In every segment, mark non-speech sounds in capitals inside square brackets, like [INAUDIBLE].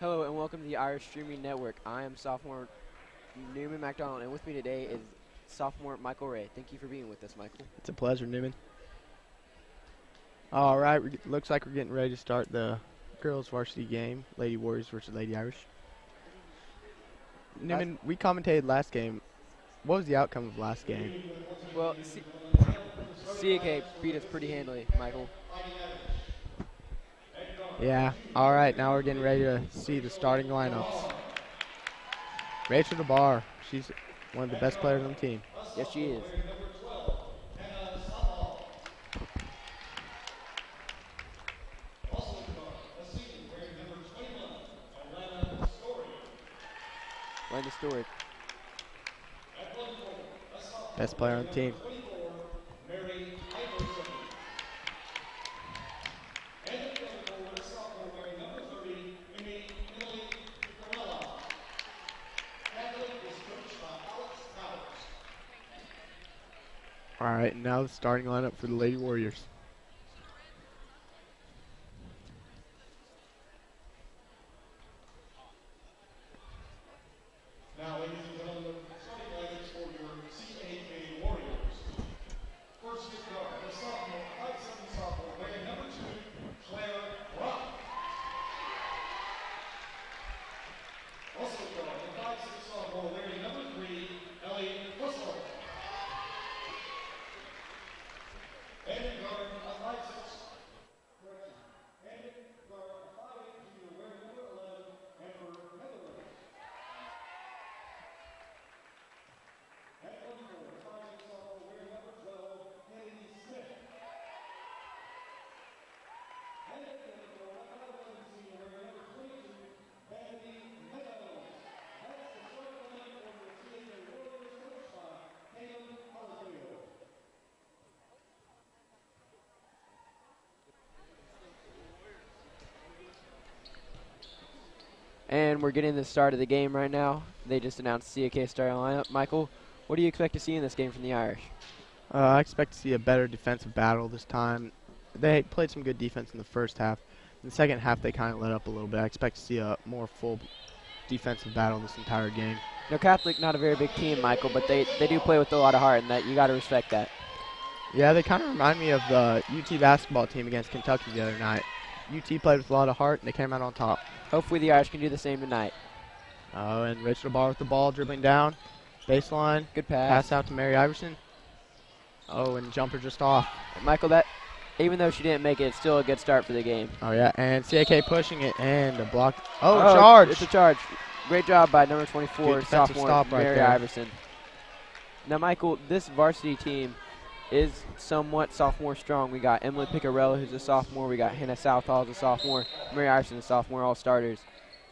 Hello and welcome to the Irish Streaming Network. I am sophomore Newman McDonald, and with me today is sophomore Michael Ray. Thank you for being with us, Michael. It's a pleasure, Newman. All right, looks like we're getting ready to start the girls' varsity game, Lady Warriors versus Lady Irish. Newman, we commentated last game. What was the outcome of last game? Well, C- CAK beat us pretty handily, Michael. Yeah. All right, now we're getting ready to see the starting lineups. Rachel DeBar, she's one of the best players on the team. Yes, she is. Linda Stewart. Best player on the team. All right, now the starting lineup for the Lady Warriors. Now, ladies and gentlemen, the starting lineups for your CAK Warriors. First to guard, the sophomore, 5'7 sophomore, wearing number two, Claire Brock. Also guard, the 5'6 sophomore, wearing number three, Ellie Russell. And in guard, a 5'6, correction, and in guard, a 5'8 junior, wearing number 11, Amber Heatherly. At 24, the 5'8 sophomore, wearing number 12, Kennedy Smith. And at 24, the 5'11 senior, wearing number 22, Bethany Meadows. That's the starting line for the CAK Warriors, coached by Caleb Hollifield. And we're getting the start of the game right now. They just announced CAK starting lineup. Michael, what do you expect to see in this game from the Irish? Uh, I expect to see a better defensive battle this time. They played some good defense in the first half. In the second half, they kind of let up a little bit. I expect to see a more full defensive battle this entire game. You know, Catholic not a very big team, Michael, but they, they do play with a lot of heart, and that you got to respect that. Yeah, they kind of remind me of the UT basketball team against Kentucky the other night. UT played with a lot of heart, and they came out on top. Hopefully the Irish can do the same tonight. Oh, and Rachel Bar with the ball, dribbling down, baseline, Good pass. pass out to Mary Iverson. Oh, and jumper just off. Michael, that even though she didn't make it, it's still a good start for the game. Oh yeah, and CAK pushing it and a block. Oh, Oh, charge! It's a charge. Great job by number 24, Good sophomore right Mary there. Iverson. Now, Michael, this varsity team is somewhat sophomore strong. We got Emily Picarella, who's a sophomore. We got Hannah Southall, who's a sophomore. Mary Iverson, a sophomore, all starters.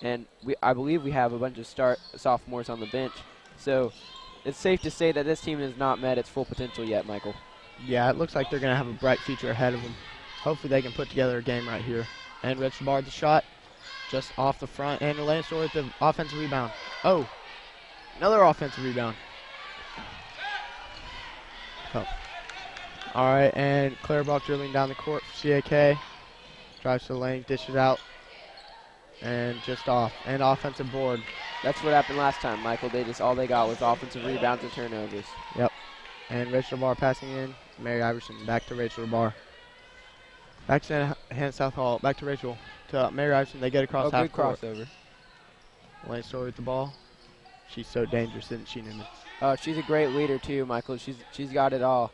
And we, I believe we have a bunch of start sophomores on the bench. So it's safe to say that this team has not met its full potential yet, Michael. Yeah, it looks like they're going to have a bright future ahead of them. Hopefully they can put together a game right here. And Rich Bar the shot just off the front. And Elaine Store with the offensive rebound. Oh, another offensive rebound. Oh. All right, and Claire Brock drilling down the court for CAK. Drives to the lane, dishes out. And just off. And offensive board. That's what happened last time, Michael. They just all they got was offensive rebounds and turnovers. Yep. And Rachel Bar passing in. Mary Iverson back to Rachel Bar. Back to Hannah Southall. Back to Rachel. To Mary Iverson. They get across oh, half good court. crossover. Lane Story with the ball. She's so dangerous, isn't she, Newman? Oh, uh, she's a great leader too, Michael. She's she's got it all.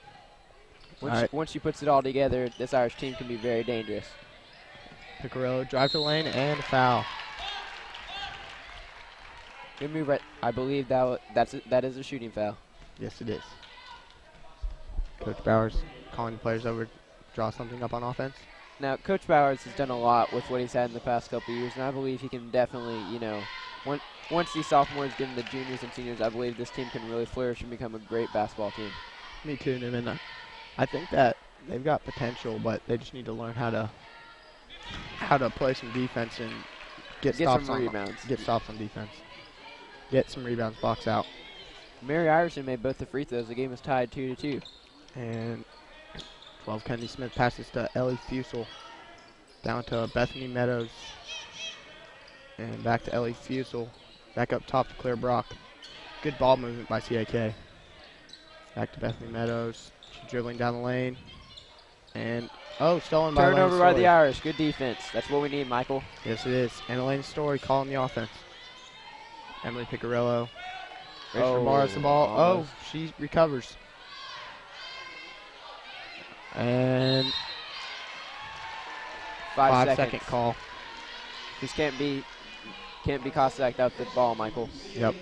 Once, right. she, once she puts it all together, this Irish team can be very dangerous. Picarello drive to the lane and foul. Good move, right? I believe that that's a, that is a shooting foul. Yes, it is. Coach Bowers calling the players over, draw something up on offense. Now, Coach Bowers has done a lot with what he's had in the past couple of years, and I believe he can definitely, you know, once once these sophomores get into the juniors and seniors, I believe this team can really flourish and become a great basketball team. Me too, Newman. I think that they've got potential, but they just need to learn how to how to play some defense and get, Get stops some on rebounds. get stops on defense. Get some rebounds, box out, Mary Iverson made both the free throws. The game is tied two to two. and 12 Kennedy Smith passes to Ellie Fusel down to Bethany Meadows. And back to Ellie Fusel. Back up top to Claire Brock. Good ball movement by CAK. Back to Bethany Meadows. She's dribbling down the lane. And, oh, stolen by Turnover by the Irish. Good defense. That's what we need, Michael. Yes, it is. And Elaine Story calling the offense. Emily Picarello. Rachel Oh, the ball. almost. Oh, she recovers. And Five, five second call. Just can't be can't be Cossack out the ball, Michael. Yep.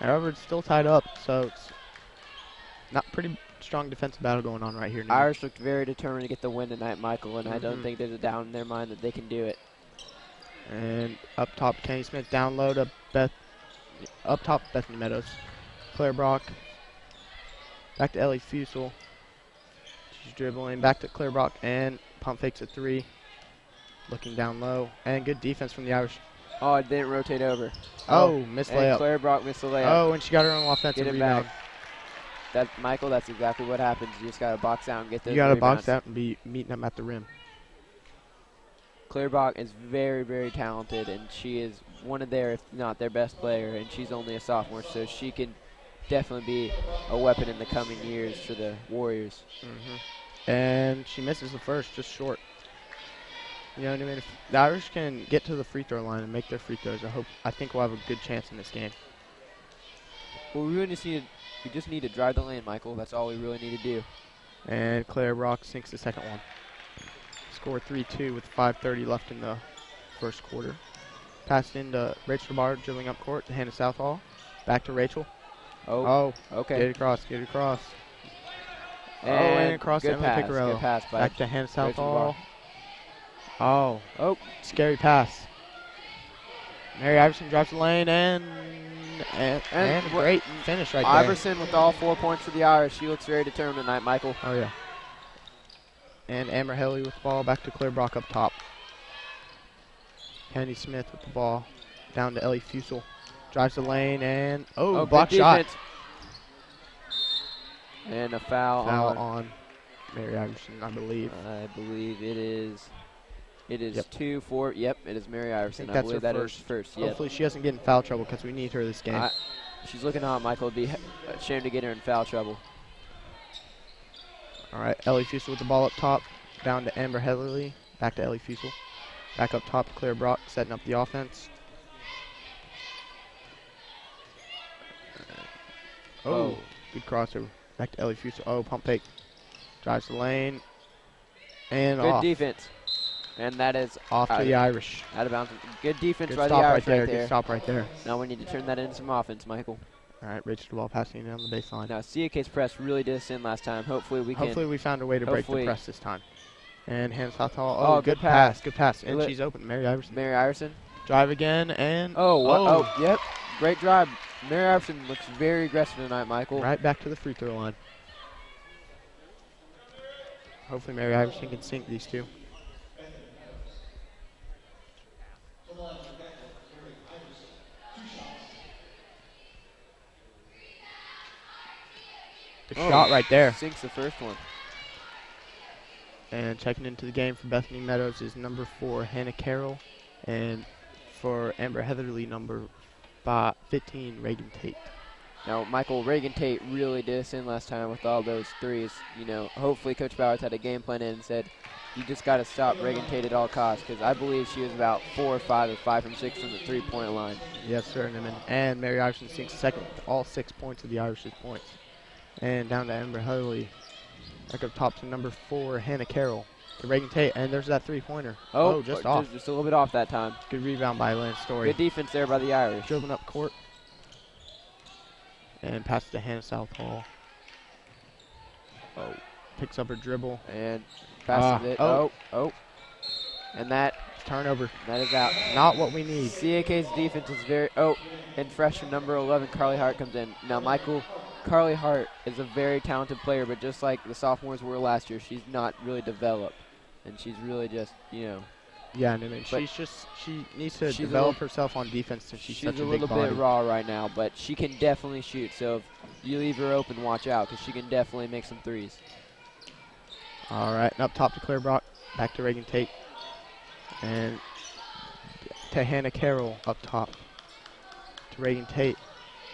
However, it's still tied up, so it's not pretty strong defensive battle going on right here. Newman. Irish looked very determined to get the win tonight, Michael, and I don't Mhm. think there's a doubt in their mind that they can do it. And up top, Kenny Smith down low to Beth. Up top, Bethany Meadows. Claire Brock. Back to Ellie Fusel. She's dribbling. Back to Claire Brock and pump fakes a three. Looking down low. And good defense from the Irish. Oh, it didn't rotate over. Oh, missed and layup. Claire Brock missed the layup. Oh, and she got her own offensive Get it rebound. back. That Michael, that's exactly what happens. You just gotta box out and get those. You got to rebounds. box out and be meeting them at the rim. Claire Brock is very, very talented, and she is one of their, if not their best player, and she's only a sophomore, so she can definitely be a weapon in the coming years for the Warriors. Mm-hmm. And she misses the first, just short. You know what I mean? If the Irish can get to the free throw line and make their free throws, I hope, I think we'll have a good chance in this game. Well, we really just need, to, we just need to drive the lane, Michael. That's all we really need to do. And Claire Brock sinks the second one. Score 3-2 with 5.30 left in the first quarter. Passed into Rachel Barr, dribbling up court to Hannah Southall. Back to Rachel. Oh, Oh, okay. get it across, get it across. Oh, and oh, and across good Emily pass. Good pass by Back to Hannah Southall. Oh, Oh, scary pass. Mary Iverson drives the lane and and, And and great finish right there. Iverson with all four points for the Irish. She looks very determined tonight, Michael. Oh yeah. And Amber Haley with the ball back to Claire Brock up top. Kenny Smith with the ball down to Ellie Fusel. Drives the lane and oh, oh, good block shot. defense. And a foul, Foul on, on Mary Iverson, I believe. I believe it is. It is Yep. two, four. Yep, it is Mary Iverson. think I, that's believe her that is first. first. Yep. Hopefully she doesn't get in foul trouble because we need her this game. I- she's looking hot, Michael. It'd be a uh, shame to get her in foul trouble. All right, Ellie Fusel with the ball up top, down to Amber Heatherly, back to Ellie Fusel, back up top to Claire Brock, setting up the offense. Oh, Oh. good crossover. Back to Ellie Fusel. Oh, pump fake. Drives the lane. And Good off. defense. And that is off to uh, the Irish. out of bounds. Good defense Good by the stop right Irish there. right Good there. stop right there. Now we need to turn that into some offense, Michael. All right, Rachel Duvall passing down the baseline. Now CAK's press really did us in last time. Hopefully we can. Hopefully we found a way to break the press this time. And Hannah Southall. Oh, Oh, good good pass. pass. Good pass. And she's open. Mary Iverson. Mary Iverson. Drive again and Oh, Oh. oh, yep. Great drive. Mary Iverson looks very aggressive tonight, Michael. Right back to the free throw line. Hopefully Mary Iverson can sink these two. The Oh. shot right there. Sinks the first one. And checking into the game for Bethany Meadows is number four, Hannah Carroll. And for Amber Heatherly, number fi 15, Reagan Tate. Now, Michael Reagan Tate really did us in last time with all those threes. You know, hopefully Coach Bowers had a game plan in and said, you just got to stop Reagan Tate at all costs because I believe she was about four or five or five from six from the three-point line. Yes, sir, Newman. And Mary Iverson sinks second all six points of the Irish's points. And down to Amber Heatherly. Back up top to number four, Hannah Carroll. To Reagan Tate. And there's that three pointer. Oh, just uh, off. Just a little bit off that time. Good rebound by Lance Story. Good defense there by the Irish. Dribbling up court. And passes to Hannah Southall. Oh. Picks up her dribble. And passes Ah, it. oh. Oh, oh. And that Turnover. that is out. Not what we need. CAK's defense is very. Oh, and freshman number 11, Carly Hart, comes in. Now, Michael, Carly Hart is a very talented player, but just like the sophomores were last year, she's not really developed. And she's really just, you know, Yeah, Newman. But She's just, she needs to develop herself on defense since she's, she's, such a a, big little body. bit raw right now, but she can definitely shoot. So if you leave her open, watch out, because she can definitely make some threes. All right, and up top to Claire Brock, back to Reagan Tate, and to Hannah Carroll up top. To Reagan Tate.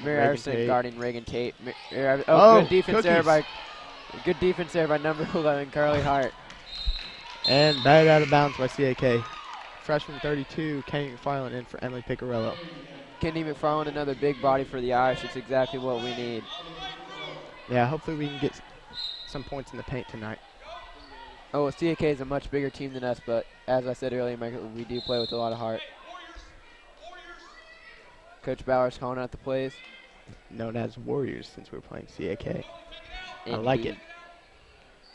Mary Reagan Tate. guarding Reagan Tate. Oh, Oh, good oh, defense there by good defense there by number [LAUGHS] 11 Carly Hart. And batted out of bounds by CAK. Freshman 32, Kenny McFarland in for Emily Picarello. Kenny McFarland, another big body for the Irish. It's exactly what we need. Yeah, hopefully we can get some points in the paint tonight. Oh, well, CAK is a much bigger team than us, but as I said earlier, Michael, we do play with a lot of heart. Coach Bowers calling out the plays. Known as Warriors since we're playing CAK. I like it.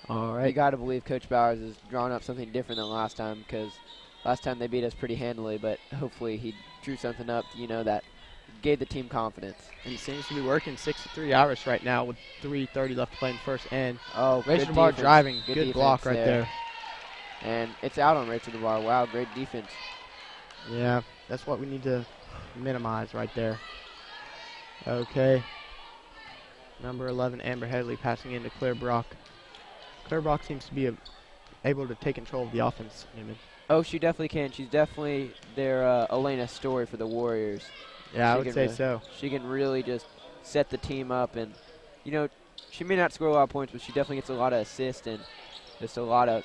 All right. You got to believe Coach Bowers has drawn up something different than last time because last time they beat us pretty handily, but hopefully he drew something up, you know, that gave the team confidence. And it seems to be working 6 to 3 Irish right now with 3.30 left to play in the first. And Oh, Rachel good Bar driving. Good, defense block right there. And it's out on Rachel DeVar. Wow, great defense. Yeah, that's what we need to minimize right there. Okay. Number 11, Amber Heatherly passing into Claire Brock. Claire Brock seems to be a, able to take control of the offense, Newman. Oh, she definitely can. She's definitely their uh, Elena Story for the Warriors. Yeah, I She would can say really- so. She can really just set the team up, and you know, she may not score a lot of points, but she definitely gets a lot of assists and just a lot of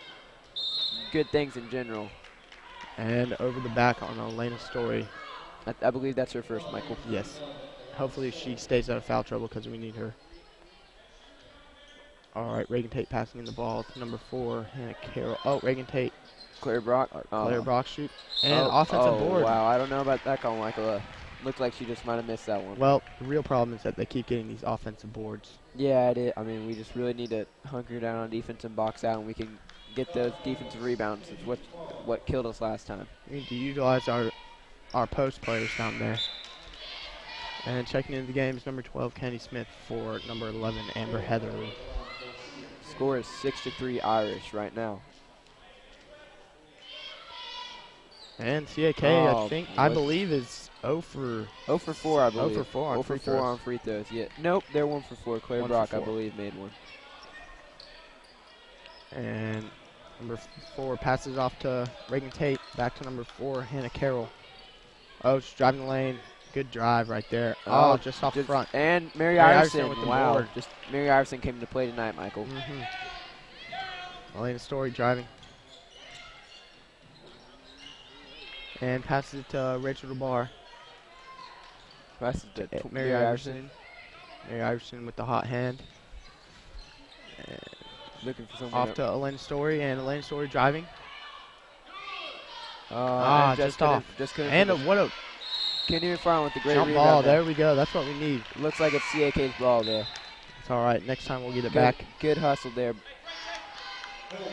good things in general. And over the back on Elena Story. I, I believe that's her first, Michael. Yes. Hopefully she stays out of foul trouble because we need her. All right, Reagan Tate passing in the ball to number four, Hannah Carroll. Oh, Reagan Tate, Claire Brock. Oh. Claire Brock shoot. And Oh, offensive oh, board. Wow, I don't know about that call, Michael. Uh, looked like she just might have missed that one. Well, the real problem is that they keep getting these offensive boards. Yeah, it is. I mean, we just really need to hunker down on defense and box out, and we can get those defensive rebounds. It's what what killed us last time. We need to utilize our our post players down there. And checking into the game is number 12, Kenny Smith, for number 11, Amber Heatherly. Score is six to three Irish right now. And CAK, Oh, I think, I believe, is 0 for. 0 for 4, I 0 believe. for 4 on 0 for free 4 throws. on free throws. Yeah. Nope, they're 1 for 4. Claire One Brock, I believe, made one. And number 4 passes off to Reagan Tate. Back to number 4, Hannah Carroll. Oh, she's driving the lane. Good drive right there. Oh, just off just- front. And Mary, Mary Iverson, Iverson with the wow. board. Just Mary Iverson came to play tonight, Michael. Mm-hmm. Elena Story driving. And passes it to uh, Rachel DeBar. Passes to Eh, tw- Mary Iverson. Mary Iverson with the hot hand. And Looking for someone. off to Elena Story, and Elena Story driving. Uh, Ah, just couldn't- off. Just couldn't And a, what a Kenny McFarland with the great jump ball. there. There we go. That's what we need. Looks like it's CAK's ball there. It's all right. Next time we'll get it Good, back. good hustle there. I think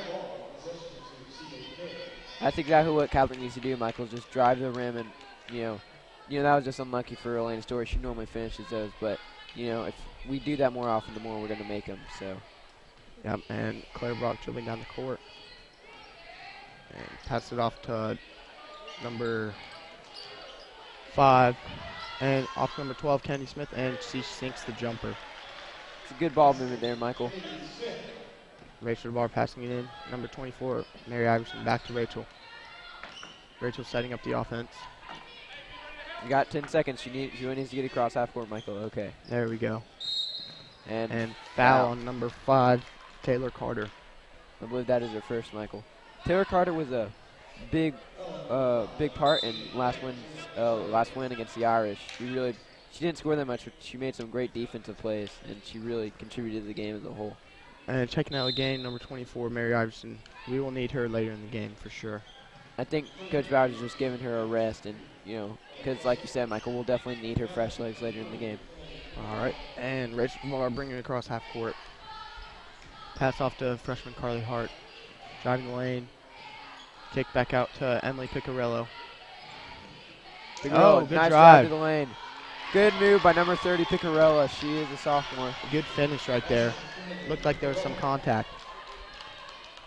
that's exactly what Catholic needs to do, Michael. Just drive the rim, and you know, you know that was just unlucky for Elena Story. She normally finishes those, but you know, if we do that more often, the more we're going to make them. So Yep. And Claire Brock dribbling down the court. And pass it off to number five. And off number 12, Kenny Smith. And she sinks the jumper. it's a good ball movement there, Michael. Rachel Bar passing it in. Number 24, Mary Iverson back to Rachel. Rachel setting up the offense. You got 10 seconds. She needs, she needs to get across half court, Michael. Okay. There we go. And, And foul Foul. on number five, Taylor Carter. I believe that is her first, Michael. Taylor Carter was a big, uh, big part in last win, uh, last win against the Irish. She really, she didn't score that much, but she made some great defensive plays, and she really contributed to the game as a whole. And checking out the game, number 24, Mary Iverson. We will need her later in the game for sure. I think Coach Bowers is just giving her a rest, and you know, because like you said, Michael, we'll definitely need her fresh legs later in the game. All right. And Rachel Bar bringing it across half court. Pass off to freshman Carly Hart. Driving the lane. Kick back out to Emily Picarello. Oh, good nice drive. to the lane. Good move by number 30 Picarella. She is a sophomore. Good finish right there. Looked like there was some contact.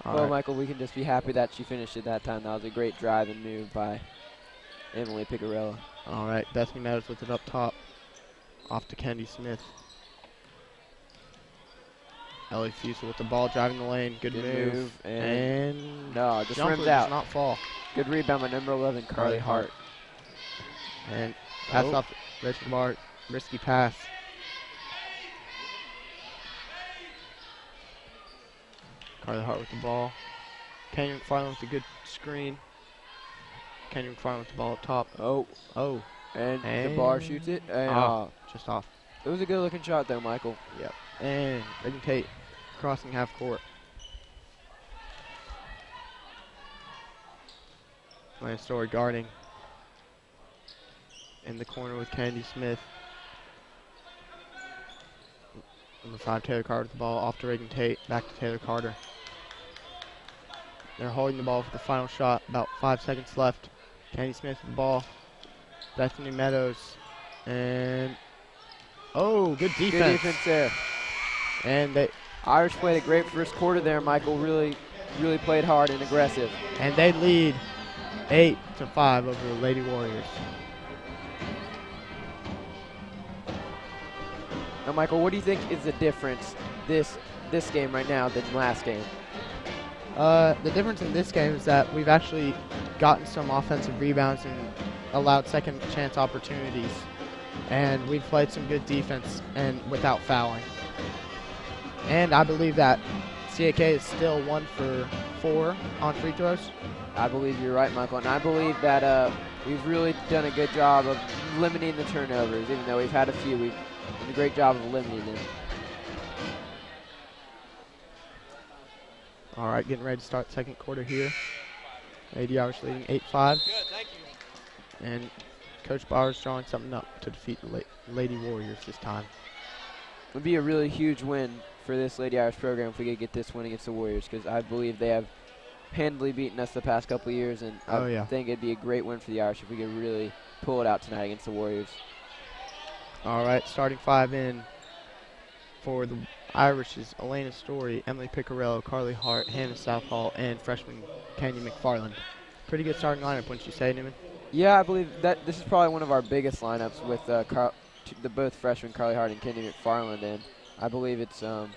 All well, right. Michael, we can just be happy that she finished it that time. That was a great drive and move by Emily Picarella. All right. Bethany Meadows with it up top. Off to Candy Smith. Ellie Fusel with the ball driving the lane. Good, Good move. move, and And no, just rims does out. not fall. Good rebound by number 11 Carly Hart. And pass Oh. off Richard Bart. Risky pass. Carly Hart with the ball. Kenyon McFarland with a good screen. Kenyon McFarland with the ball up top. Oh, Oh, and, the bar shoots it. And Ah. uh, just off. it was a good looking shot though, Michael. Yep. And Reagan Tate crossing half court. Lance Story guarding. In the corner with Candy Smith. The side, Taylor Carter with the ball off to Reagan Tate. Back to Taylor Carter. They're holding the ball for the final shot. About five seconds left. Candy Smith with the ball. Bethany Meadows. And. Oh, good defense. Good defense there. And they Irish played a great first quarter there, Michael. Really, really played hard and aggressive. and they lead eight to five over the Lady Warriors. Now, Michael, what do you think is the difference this this game right now than last game? Uh, the difference in this game is that we've actually gotten some offensive rebounds and allowed second chance opportunities, and we've played some good defense and without fouling. And I believe that CAK is still one for four on free throws. I believe you're right, Michael, and I believe that uh, we've really done a good job of limiting the turnovers. Even though we've had a few, we've done a great job of limiting them. All right, getting ready to start second quarter here. Lady Irish leading 8-5. And Coach Bowers drawing something up to defeat the La- Lady Warriors this time. It would be a really huge win for this Lady Irish program if we could get this win against the Warriors, because I believe they have handily beaten us the past couple of years, and I Oh, yeah. think it'd be a great win for the Irish if we could really pull it out tonight against the Warriors. All right, starting five in for the Irish is Elena Story, Emily Picarello, Carly Hart, Hannah Southall, and freshman Candy McFarland. Pretty good starting lineup, wouldn't you say, Newman? Yeah, I believe that this is probably one of our biggest lineups with uh, Car- t- the both freshmen Carly Hart and Kenny McFarland, and I believe it's um,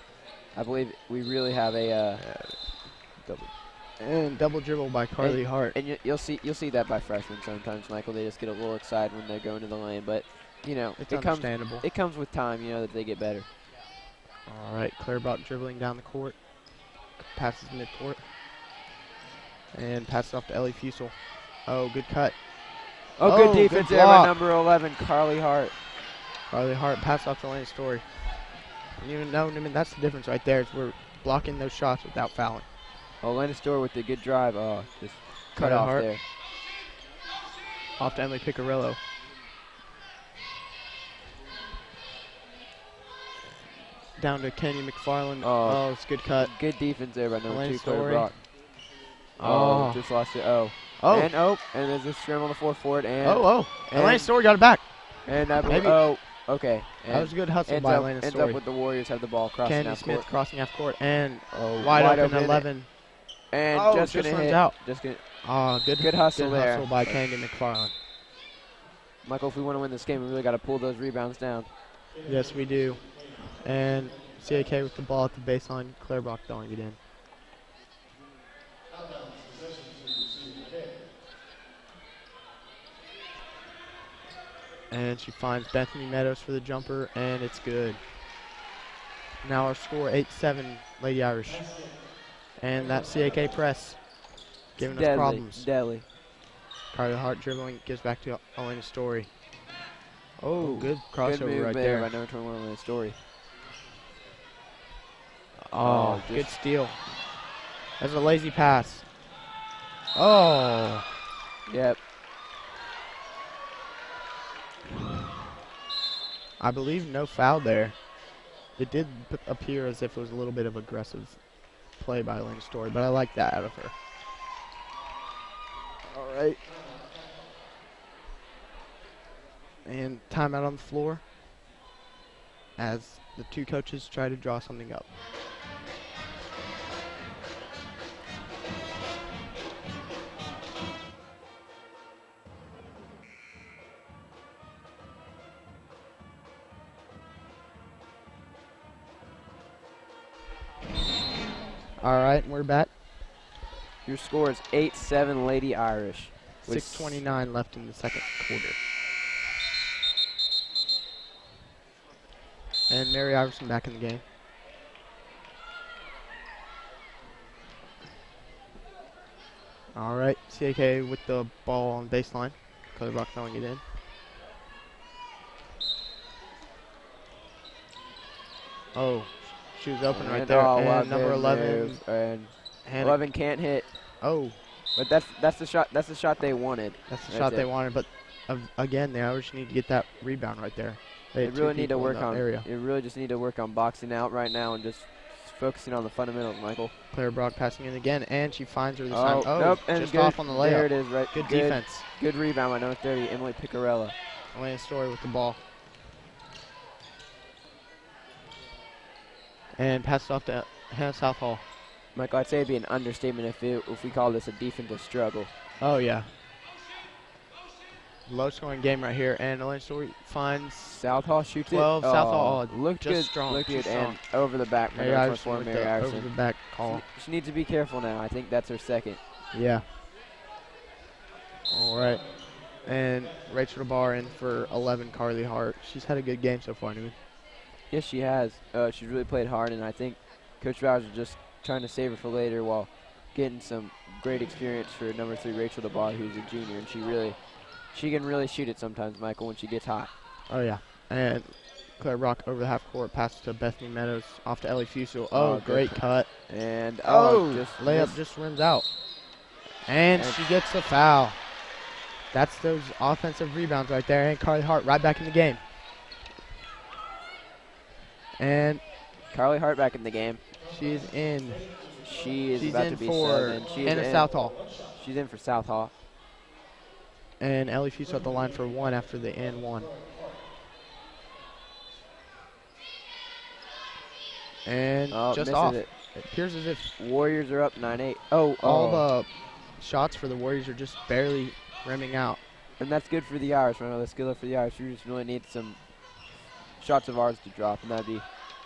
I believe we really have a uh, double. And double dribble by Carly Hart. and you, you'll see you'll see that by freshmen sometimes, Michael. They just get a little excited when they're going to the lane, but you know It's it comes it comes with time. You know that they get better. All right, Claire Brock dribbling down the court. Passes midcourt. And passes off to Ellie Fusel. Oh, good cut. Oh, Oh, good good defense there by number 11, Carly Hart. Carly Hart pass off to Elena Story. You know, I mean, that's the difference right there. Is we're blocking those shots without fouling. Oh, Landis Store with the good drive. Oh, just cut off Hart. there. Off to Emily Picarillo. Down to Kenny McFarland. Oh. Oh, it's a good cut. Good defense there by number Elena two, Claire. Brock. Oh, Oh. just lost it. Oh. Oh, And oh, and there's a scrim on the fourth forward, and oh, oh. and, Elena Story got it back. and believe, Maybe- oh, okay. And That was a good hustle by up, Elena ends Story. up with the Warriors have the ball crossing Candy half Smith court. crossing half court and Oh, wide, open in it. 11. And oh, just just runs hit. out. Just gonna, Oh, good, good hustle good there. hustle by Candy McFarland. Michael, if we want to win this game, we really got to pull those rebounds down. Yes, we do. And CAK with the ball at the baseline. Claire Brock throwing it in. And she finds Bethany Meadows for the jumper, and it's good. Now our score 8-7 Lady Irish. And that CAK press giving us problems. deadly. Carter Hart dribbling gives back to Elena Story. Oh, Ooh, good crossover good move right there, by number 21 in the story. Oh, Oh, good steal. That's a lazy pass. Oh, Yep. I believe no foul there. It did appear as if it was a little bit of aggressive play by Elena Story, but I like that out of her. All right. And timeout on the floor as the two coaches try to draw something up. All right, we're back. Your score is 8-7 Lady Irish. 6.29 left in the second quarter. And Mary Iverson back in the game. All right, CAK with the ball on baseline. Cody Rock throwing it in. Oh, she was open right there. oh, and number 11, move, and Hannah. 11 can't hit. Oh, But that's that's the shot. That's the shot they wanted. that's the That's shot they wanted. But uh, again, the Irish need to get that rebound right there. They They really need to work on. area. They really just need to work on boxing out right now and just focusing on the fundamentals, Michael. Claire Brock passing in again, and she finds her this Oh, time. Oh, nope, and just good, off on the layup. There it is, right. Good good defense. Good rebound by number 30, Emily Picarella. Elena Story with the ball. And passed off to Hannah Southall. Michael, I'd say it'd be an understatement if it, if we call this a defensive struggle. Oh, yeah. Low scoring game right here, and Elena Story finds Southall shoots 12, it. Southall, Oh, uh, looked just good. strong, Looked good. And over the back. Mary Iverson 24, Mary the Iverson. over the back call. She, she needs to be careful now. I think that's her second. Yeah. All right. And Rachel DeBar in for 11, Carly Hart. She's had a good game so far, Newman. Yes, she has. Uh, she's really played hard, and I think Coach Bowers is just trying to save her for later while getting some great experience for number three Rachel DeBar, who's a junior, and she really, she can really shoot it sometimes, Michael, when she gets hot. Oh, yeah. And Claire Brock over the half court, pass to Bethany Meadows, off to Ellie Fusel. Oh, Oh, great cut. And Oh, oh, just layup missed. just rims out. And, And- she gets the foul. That's those offensive rebounds right there. And Carly Hart right back in the game. And Carly Hart back in the game. she's in. She is she's about in to be for subbed, and she's Hannah in, Southall. She's in for Southall. And Ellie Fusel at the line for one after the and one. And Oh, just off. it. It appears as if Warriors are up 9-8. Oh, all oh. the shots for the Warriors are just barely rimming out. and that's good for the Irish. Right now, that's good for the Irish. We just really need some shots of ours to drop, and that'd be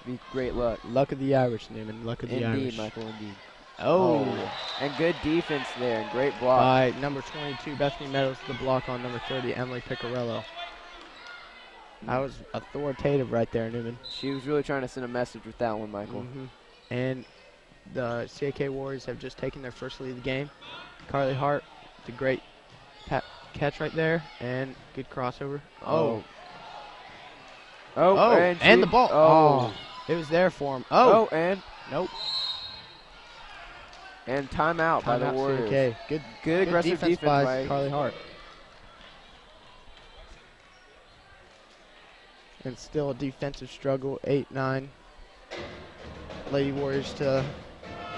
be great luck. Luck of the Irish, Newman. Luck of the Indeed, Irish. Michael. Indeed. Oh. and good defense there, and great block. By number 22, Bethany Meadows, the block on number 30, Emily Picarello. That was authoritative right there, Newman. She was really trying to send a message with that one, Michael. Mhm. And the CAK Warriors have just taken their first lead of the game. Carly Hart, the great catch right there, and good crossover. Oh, Oh, oh, and, and, the ball. Oh, it was there for him. oh, Oh, and nope. and timeout by the Warriors. CAK. Good, Good good aggressive defense, defense, by by Carly Hart. And still a defensive struggle, 8-9. Lady Warriors to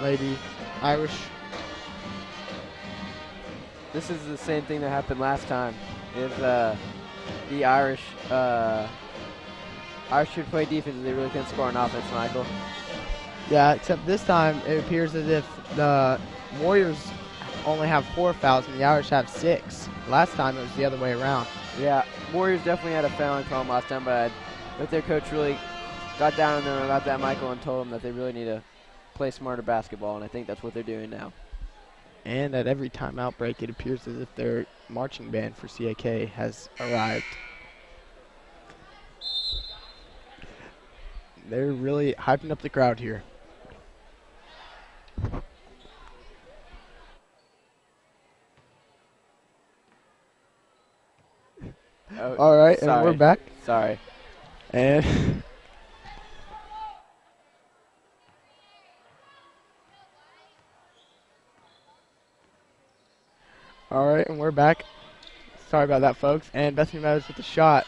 Lady Irish. This is the same thing that happened last time. Is uh, the Irish uh, Irish should play defense. They really can't score on offense, Michael. Yeah, except this time it appears as if the Warriors only have four fouls and the Irish have six. Last time it was the other way around. Yeah, Warriors definitely had a fouling call last time, but, I, but their coach really got down on them about that, Michael, and told them that they really need to play smarter basketball, and I think that's what they're doing now. And at every timeout break, it appears as if their marching band for CAK has arrived. They're really hyping up the crowd here. Oh, All right, and we're back. Sorry. And All right, and we're back. Sorry about that, folks. And Bethany Meadows with the shot.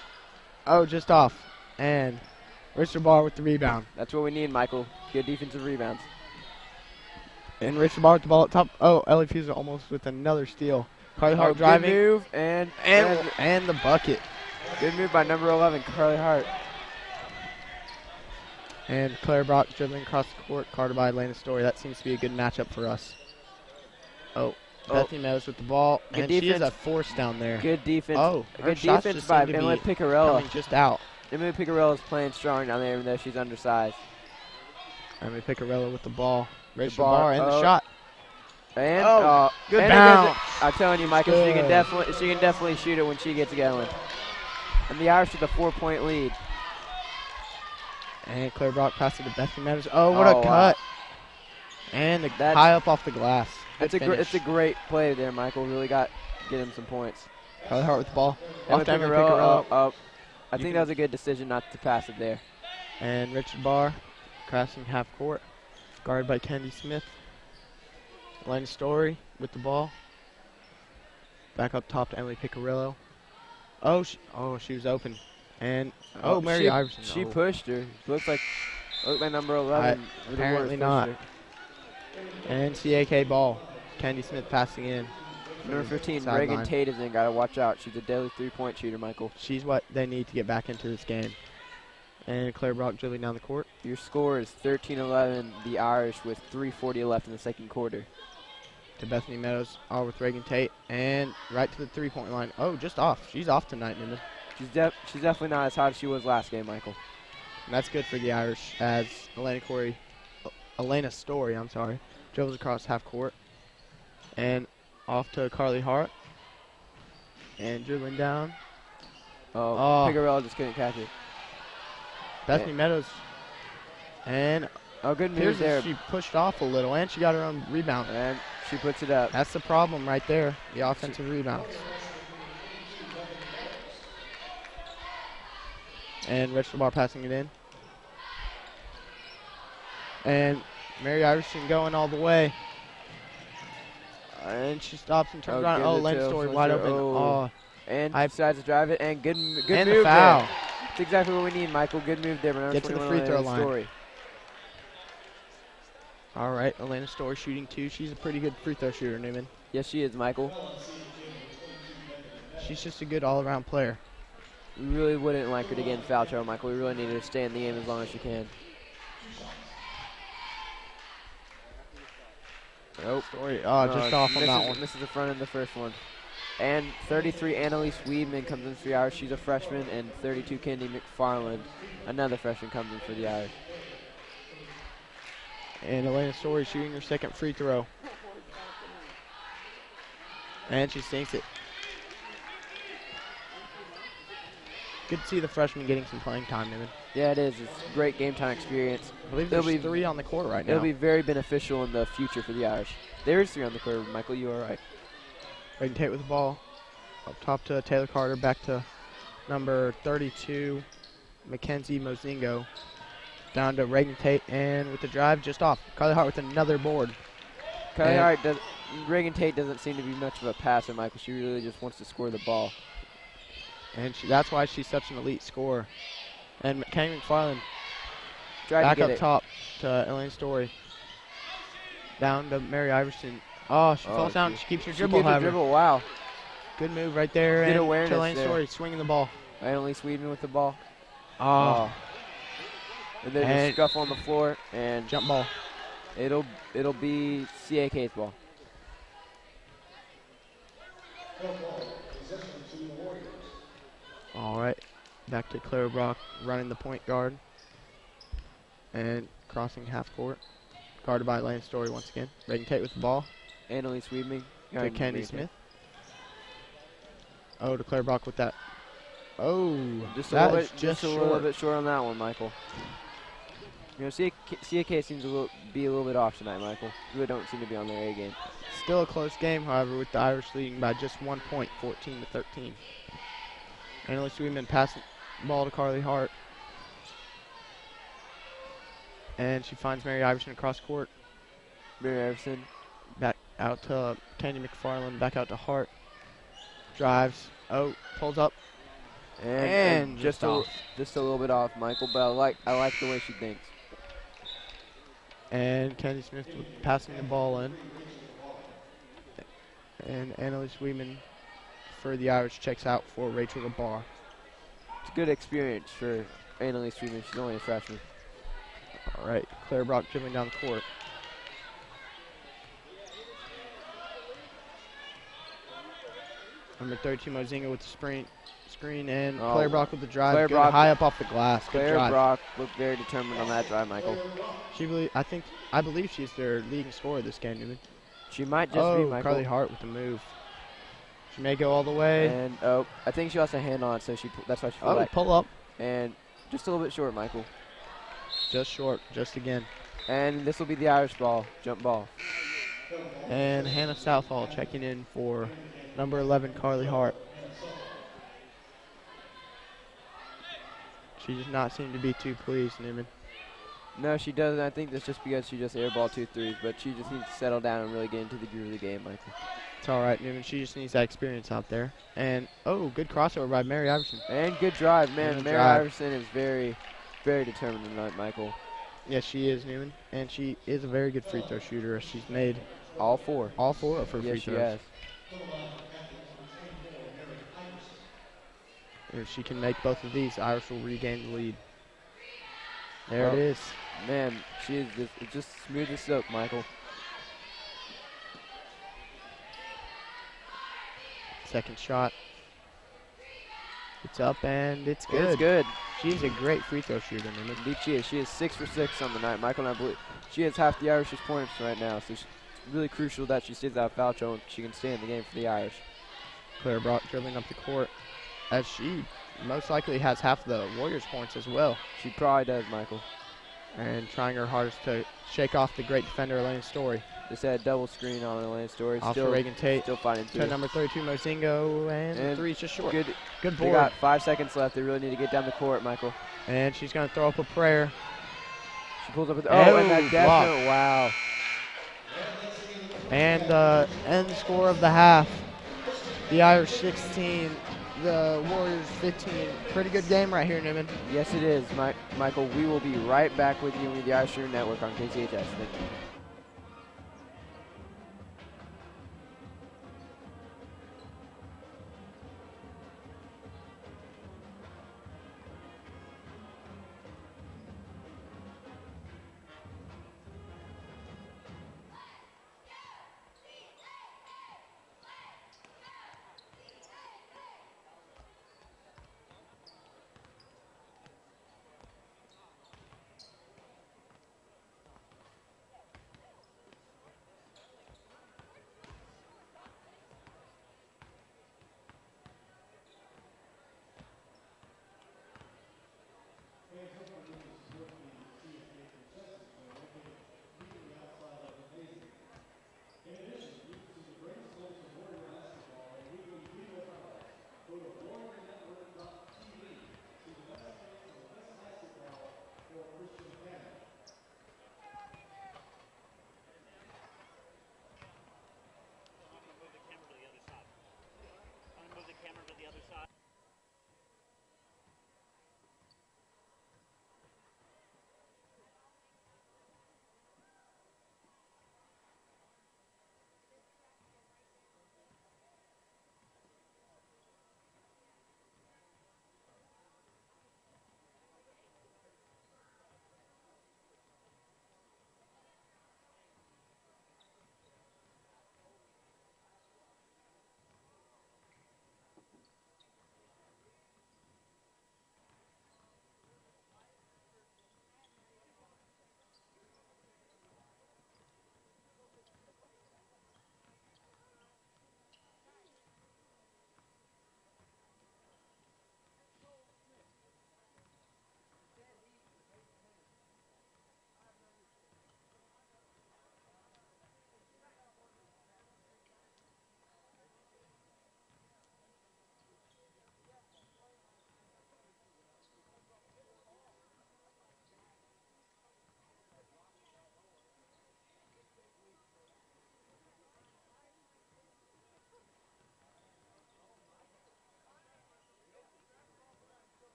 Oh, just off. And Richard Barr with the rebound. That's what we need, Michael. Good defensive rebounds. And Richard Barr with the ball at top. Oh, Ellie Fusel almost with another steal. Carly Oh, Hart good driving. move, and, And, and and the bucket. good move by number 11, Carly Hart. And Claire Brock dribbling across the court. Carter by Elena Story. That seems to be a good matchup for us. Oh, Oh. Bethany Meadows with the ball. Good and she is a defense. force down there. Good defense. Oh, good defense by Emily Picarella. coming just out. Emily Picarella is playing strong down there, even though she's undersized. Emily Picarella with the ball. Rachel bar, Barr and the oh. shot. And Oh, uh, good and bounce. I'm telling you, Michael, she can definitely she can definitely shoot it when she gets going. And the Irish with a four-point lead. And Claire Brock passes it to Bethany Meadows. Oh, what Oh, a wow. cut! And the That's- high up off the glass. It's a gr- it's a great play there, Michael. Really got get him some points. Carly Hart with the ball. Off to Emily Picarella, Picarella. up, up. I think that was a good decision not to pass it there. And Richard Barr crossing half court. Guarded by Candy Smith. Elena Story with the ball. Back up top to Emily Picarillo. Oh, she, oh, she was open. And oh, oh, Mary she, Iverson. She oh. pushed her. Looks like looked like number 11. with the apparently not. pushed And CAK ball. Candy Smith passing in. Number mm-hmm. 15, sideline. Reagan Tate is in. Got to watch out. She's a deadly three-point shooter, Michael. She's what they need to get back into this game. And Claire Brock dribbling down the court. Your score is 13-11. The Irish with 3:40 left in the second quarter. to Bethany Meadows, all with Reagan Tate, and right to the three-point line. Oh, just off. She's off tonight, Newman. She's def- she's definitely not as hot as she was last game, Michael. And that's good for the Irish as Elena Corey, Elena Story, I'm sorry, dribbles across half court, and off to Carly Hart, and dribbling down. Oh, Oh. Picarella just couldn't catch it. Bethany Meadows, and Oh, good move here's there. she pushed off a little, and she got her own rebound. And she puts it up. That's the problem right there, the offensive rebounds. And Rich Lamar passing it in. And Mary Iverson going all the way. Uh, and she stops and turns Oh, around. Oh, Len Story wide open. Oh. Oh, And I- decides to drive it. And good, good and move the foul. there. That's exactly what we need, Michael. Good move there. Get to the free throw line. Story. All right, Elena Story shooting two. She's a pretty good free throw shooter, Newman. Yes, she is, Michael. She's just a good all-around player. We really wouldn't like her to get in foul trouble, Michael. We really need her to stay in the game as long as she can. Nope. Oh, just Uh, off on that one. Misses the front of the first one. And 33, Annalise Weedman comes in for the Irish. She's a freshman. And 32, Candy McFarland, another freshman, comes in for the Irish. And Elena Story shooting her second free throw. And she sinks it. Good to see the freshman getting some playing time, Newman. Yeah, it is. It's great game time experience. I believe It'll there's be- three on the court right now. It'll be very beneficial in the future for the Irish. There is three on the court, Michael. You are right. Reagan Tate with the ball. Up top to Taylor Carter. Back to number 32, Mackenzie Mozingo. Down to Reagan Tate. And with the drive, just off. Carly Hart with another board. Kylie And- Hart does. Reagan Tate doesn't seem to be much of a passer, Michael. She really just wants to score the ball. And she, that's why she's such an elite scorer. And Kenny McFarland Tried back to get up it. top to Elaine Story. Down to Mary Iverson. Oh, she Oh, falls down. she- She keeps her She dribble, keeps her dribble. Wow. Good move right there. Good and awareness to Elaine there. Story swinging the ball. Annalise Weedman with the ball. Oh, And then And- just scuff on the floor, and jump ball. it'll it'll be CAK's ball. All right. Back to Claire Brock running the point guard. And crossing half court. Guarded by Elaine Story once again. Reagan Tate with the ball. Annalise Weedman. to Candy Smith. Oh, to Claire Brock with that. Oh, Just a little bit, just just a short. little bit short on that one, Michael. You know, CAK, CAK seems to be a little bit off tonight, Michael. Really don't seem to be on their A game. Still a close game, however, with the Irish leading by just one point, 14 to 13. Annalise Weedman passing the ball to Carly Hart. And she finds Mary Iverson across court. Mary Iverson. Back out to Candy McFarland. Back out to Hart. Drives. Oh, pulls up. And, And and just just a, just a little bit off, Michael. But I like I like the way she thinks. And Candy Smith passing the ball in. And Annalise Weedman for the Irish checks out for Rachel LeBar. It's a good experience for Annalise Weedman. She's only a freshman. All right, Claire Brock dribbling down the court. Number 32 Mozingo with the screen, screen and Oh. Claire Brock with the drive. Claire Brock- high up off the glass. Claire. Brock looked very determined on that drive, Michael. She believe, I think I believe she's their leading scorer this game. Newman. She might just oh, be Michael. Carly Hart with the move. She may go all the way. And oh, I think she lost a hand on it, so she that's why she oh, pulled back. pull up. And just a little bit short, Michael. Just short, just again. And this will be the Irish ball, jump ball. And Hannah Southall checking in for number 11, Carly Hart. She does not seem to be too pleased, Newman. No, she doesn't. I think that's just because she just airballed two threes, but she just needs to settle down and really get into the groove of the game, Michael. It's all right, Newman. She just needs that experience out there. And, oh, good crossover by Mary Iverson. And good drive, man. Good Mary drive. Iverson is very, very determined tonight, Michael. Yes, she is, Newman. And she is a very good free throw shooter. She's made All four. all four of her free Yes, she throws. has. If she can make both of these, Irish will regain the lead. There Well- it is. Man, she is just, just smooth as silk, Michael. Second shot. It's up and it's good. It's good. She's a great free throw shooter, Newman. Indeed, she is. She is six for six on the night, Michael. And I believe she has half the Irish's points right now, so it's really crucial that she stays out of foul trouble. and She can stay in the game for the Irish. Claire Brock dribbling up the court as she most likely has half the Warriors points as well. She probably does, Michael. And trying her hardest to shake off the great defender Elaine Story. Just had a double screen on Elaine Story. Off Still, Reagan Tate. still fighting To number 32, Mozingo, and, And three's just short. Good. Good They board. got five seconds left. They really need to get down the court, Michael. And she's going to throw up a prayer. She pulls up with. Oh, Oh, and that oh, block. definite. Wow. And the end score of the half. The Irish 16, the Warriors 15. Pretty good game right here, Newman. Yes, it is, Mi- Michael. We will be right back with you with the Ice Shooter Network on KCHS. Thank you.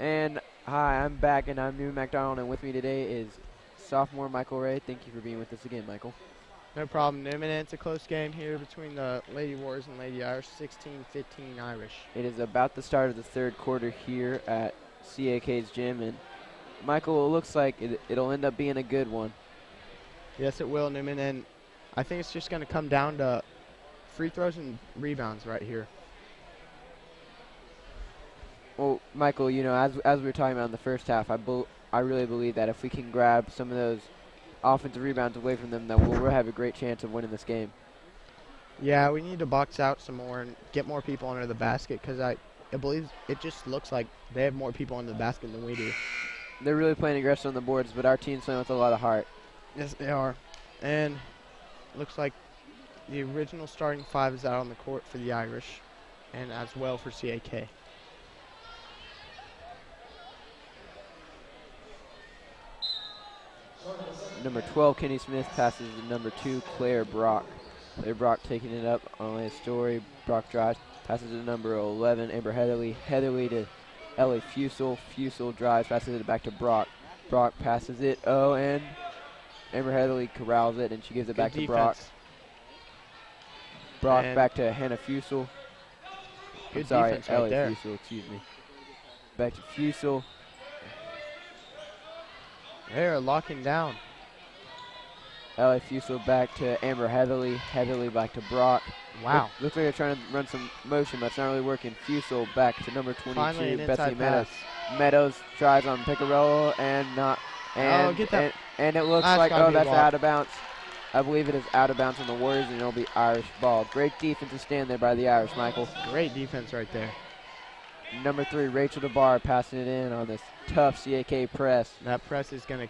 And hi, I'm back, and I'm New McDonald, and with me today is sophomore Michael Ray. Thank you for being with us again, Michael. No problem, Newman. It's a close game here between the Lady Wars and Lady Irish, 16-15 Irish. It is about the start of the third quarter here at CAK's gym, and Michael, it looks like it, it'll end up being a good one. Yes, it will, Newman. And I think it's just going to come down to free throws and rebounds right here. Well, Michael, you know, as as we were talking about in the first half, I bel I really believe that if we can grab some of those offensive rebounds away from them, that we'll, we'll have a great chance of winning this game. Yeah, we need to box out some more and get more people under the basket because I, I believe it just looks like they have more people under the basket than we do. They're really playing aggressive on the boards, but our team's playing with a lot of heart. Yes, they are. And looks like the original starting five is out on the court for the Irish and as well for CAK. Number 12, Kenny Smith passes to number 2, Claire Brock. Claire Brock taking it up on a story. Brock drives, passes to number 11, Amber Heatherly. Heatherly to Ellie Fusel. Fusel drives, passes it back to Brock. Brock passes it. Oh, and Amber Heatherly corrals it, and she gives it Good back to Brock. Brock And- back to Hannah Fusel. I'm sorry, defense right Ellie there. Fusel, excuse me. Back to Fusel. They're locking down. Ellie Fusel back to Amber Heatherly. Heatherly back to Brock. Wow. Look- looks like they're trying to run some motion, but it's not really working. Fusel back to number 22, Finally, Betsy Meadows. pass. Meadows tries on Picarello and not. Oh, and, Oh, get that- and, and it looks That's like oh that's out of bounds. I believe it is out of bounds on the Warriors, and it'll be Irish ball. Great defensive stand there by the Irish, Michael. Great defense right there. Number three, Rachel DeBar passing it in on this tough CAK press. That press is gonna.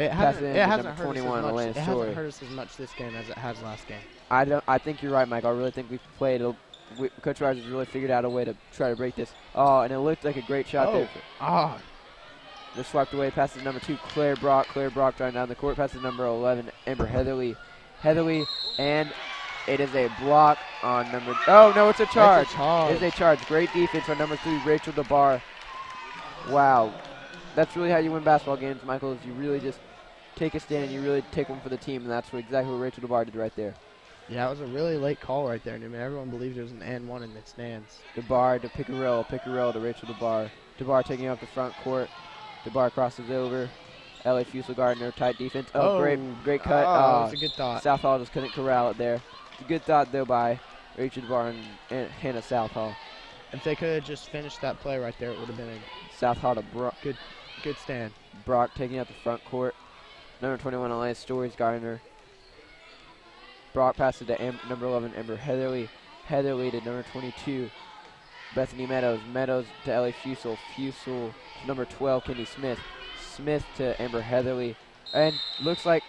It hasn't. it in It to hasn't hurt us as much. It hasn't hurt us as much this game as it has last game. I don't. I think you're right, Mike. I really think we've played. A, we, Coach Rogers really figured out a way to try to break this. Oh, and it looked like a great shot Oh. there. Ah, They're swiped away. Passes number two, Claire Brock. Claire Brock driving down the court. Passes number 11, Amber Heatherly. Heatherly, and it is a block on number. Oh no, it's a charge. It's a charge. It is a charge. Great defense on number three, Rachel DeBar. Wow, that's really how you win basketball games, Michael. Is you really just take a stand and you really take one for the team, and that's what exactly what Rachel DeBar did right there. Yeah, it was a really late call right there. Newman. Everyone believed it was an and one in the stands. DeBar to Picarello. Picarello to Rachel DeBar. DeBar taking off the front court. DeBar crosses over. LA Fusel Gardner, tight defense. Oh, great, oh, great cut. Oh, Oh, that ah, was a good thought. Southall just couldn't corral it there. It's a good thought though by Rachel DeBar and, and Hannah Southall. If they could have just finished that play right there, it would have been a Southall to Brock. good good stand. Brock taking out the front court. Number 21, Alliance Stories Gardner. Brock passes to Am- number 11, Amber Heatherly. Heatherly to number 22, Bethany Meadows. Meadows to Ellie Fusel. Fusel to number 12, Kenny Smith. Smith to Amber Heatherly. And looks like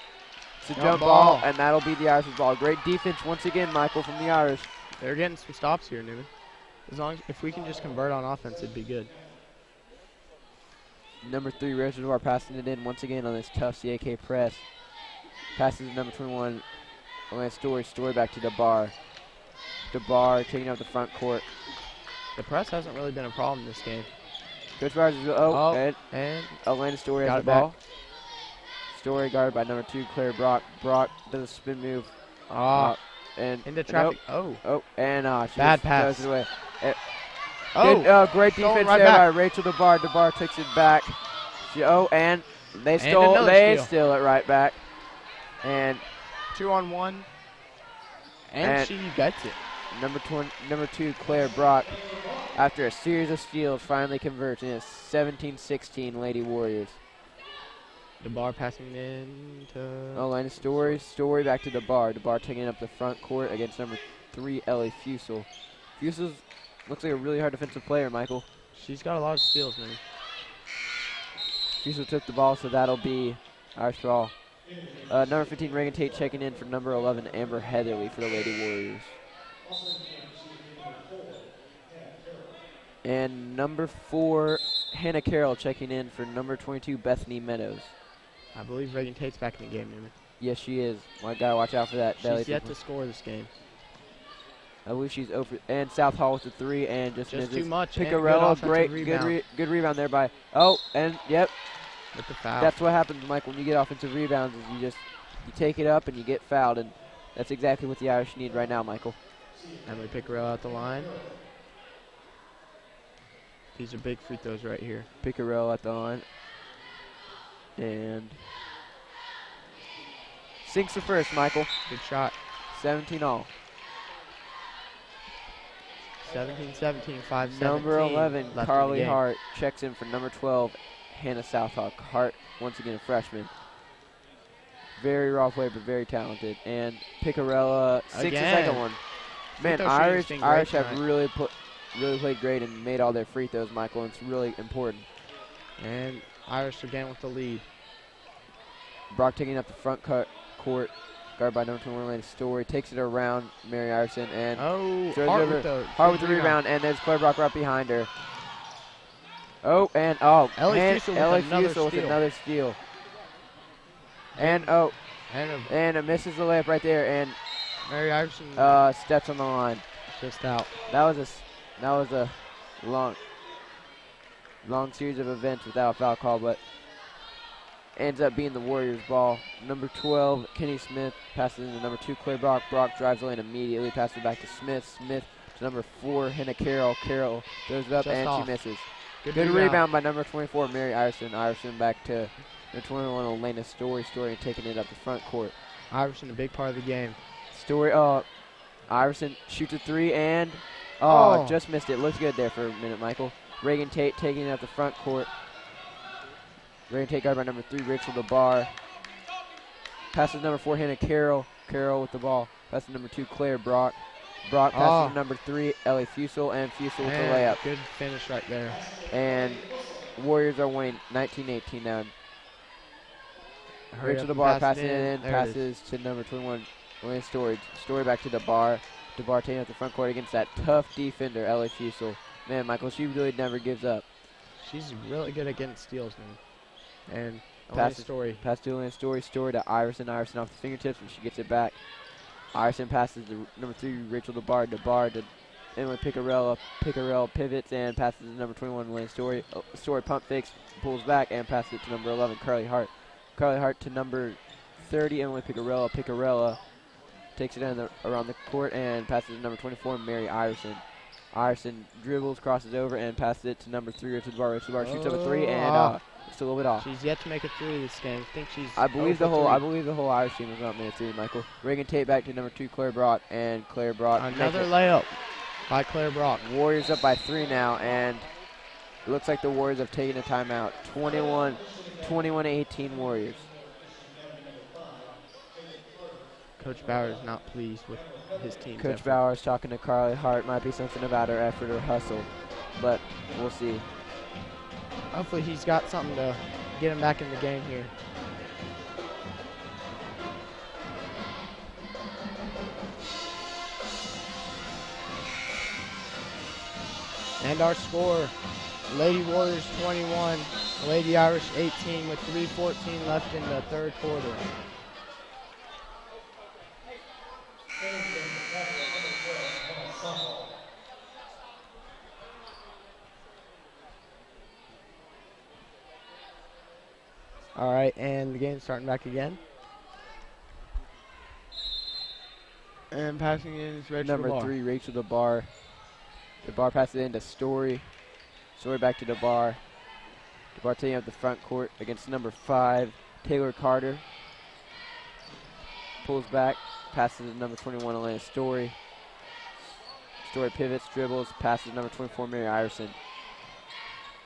it's a Jump jump ball, ball. and that'll be the Irish's ball. Great defense once again, Michael, from the Irish. They're getting some stops here, Newman. As long as if we can just convert on offense, it'd be good. Number three, Reservoir passing it in once again on this tough CAK press. Passes to number 21, Lance Story. Story back to DeBar. DeBar taking up the front court. The press hasn't really been a problem this game. Coach Rogers, oh, Oh. and And Atlanta Story Got has the back. ball. Story guarded by number two, Claire Brock. Brock does a spin move. ah, uh, and into traffic. Oh, Oh, and uh, she Bad pass. it away. Oh, Good, uh, great defense right there back. by Rachel DeBar. DeBar takes it back. She, oh, and they And stole. they steal. steal it right back. And two on one, and, And- she gets it. number two, number two, Claire Brock, after a series of steals, finally converts in a 17-16 Lady Warriors. DeBar passing in to. Oh, line of Story. Story back to DeBar. DeBar taking up the front court against number three, Ellie Fusel. Fusel looks like a really hard defensive player, Michael. She's got a lot of steals, man. Fusel took the ball, so that'll be our ball. Uh, number 15, Reagan Tate checking in for number 11, Amber Heatherly for the Lady Warriors. And number four, Hannah Carroll checking in for number 22, Bethany Meadows. I believe Reagan Tate's back in the game, Newman. Yes, she is. My guy, watch out for that. She's yet to score this game. I believe she's over. And Southall with the three and just, Just misses. too much. and good great, rebound good, re- good rebound there by. Oh, and yep, with the foul. that's what happens, Mike. When you get offensive rebounds, is you just you take it up and you get fouled, and that's exactly what the Irish need right now, Michael. Emily Picarella at the line. These are big free throws right here. Picarella at the line, and sinks the first, Michael. Good shot. 17 all. 17 17, 5 Number 17 11, left in the Carly. Hart checks in for number 12, Hannah Southall. Hart, once again, a freshman. Very rough way, but very talented. And Picarella, six the second one. Man, Irish, Irish have tonight. really put, really played great and made all their free throws, Michael. And it's really important. And Irish again with the lead. Brock taking up the front cut court, guarded by number 21, Lane Story. Takes it around Mary Iverson and Oh, over- with the, Hart with the rebound, and there's Claire Brock right behind her. Oh, and oh, Ellie and Fusel with Ellie another Fusel with steal. another steal. And oh, And a, and it misses the layup right there, and Mary Iverson uh, steps on the line. just out. That was a, that was a long long series of events without a foul call, but ends up being the Warriors' ball. Number 12, Kenny Smith passes into number two, Claire Brock. Brock drives the lane immediately, passes it back to Smith. Smith to number four, Hannah Carroll. Carroll throws it up Just and off. she misses. Good, Good rebound by number 24, Mary Iverson. Iverson back to number 21, Elena Story. Story taking it up the front court. Iverson, a big part of the game. Story, uh, Iverson shoots a three and, oh, Oh. just missed it. Looks good there for a minute, Michael. Reagan Tate taking it up the front court. Reagan Tate guarded by number three, Rachel DeBar. Passes number four, Hannah Carroll. Carroll with the ball. Passes number two, Claire Brock. Brock passes Oh. Ah. number three, Ellie Fusel, and Fusel with the layup. Good finish right there. And Warriors are winning 19-18 now. Hurry Rachel up and DeBar pass passes in, is. passes to number 21, Lane Story. Story back to DeBar. DeBar taking up the front court against that tough defender, Ellie Fusel. Man, Michael, she really never gives up. She's really good at getting steals, man. And Pass story. Pass to Lane Story. Story to Iverson. Iverson off the fingertips, and she gets it back. Iverson passes to number three, Rachel DeBar. DeBar to Emily Picarella. Picarella pivots and passes to number 21, Lane Story. Oh, Story pump fakes, pulls back, and passes it to number 11, Carly Hart. Carly Hart to number 30, Emily Picarella. Picarella takes it in the, around the court and passes to number 24, Mary Iverson. Iverson dribbles, crosses over, and passes it to number three, Rachel DeBar. Rachel DeBar shoots up a three, and uh, it's a little bit off. She's yet to make a three this game. I think she's. I believe the whole I believe the whole Irish team was not made a three, Michael. Reagan Tate back to number two, Claire Brock, and Claire Brock. Another layup by Claire Brock. Warriors up by three now, and it looks like the Warriors have taken a timeout. 21, 21-18 Warriors. Coach Bauer is not pleased with his team. Coach Bauer's talking to Carly Hart. Might be something about her effort or hustle, but we'll see. Hopefully he's got something to get him back in the game here. And our score, Lady Warriors 21, Lady Irish 18 with 3.14 left in the third quarter. All right, and the game's starting back again. And passing in is Rachel Number DeBar. three, Rachel DeBar. DeBar passes it into Story. Story back to DeBar. DeBar taking up the front court against number five, Taylor Carter. Pulls back, passes to number 21, Elena Story. Story pivots, dribbles, passes to number 24, Mary Iverson.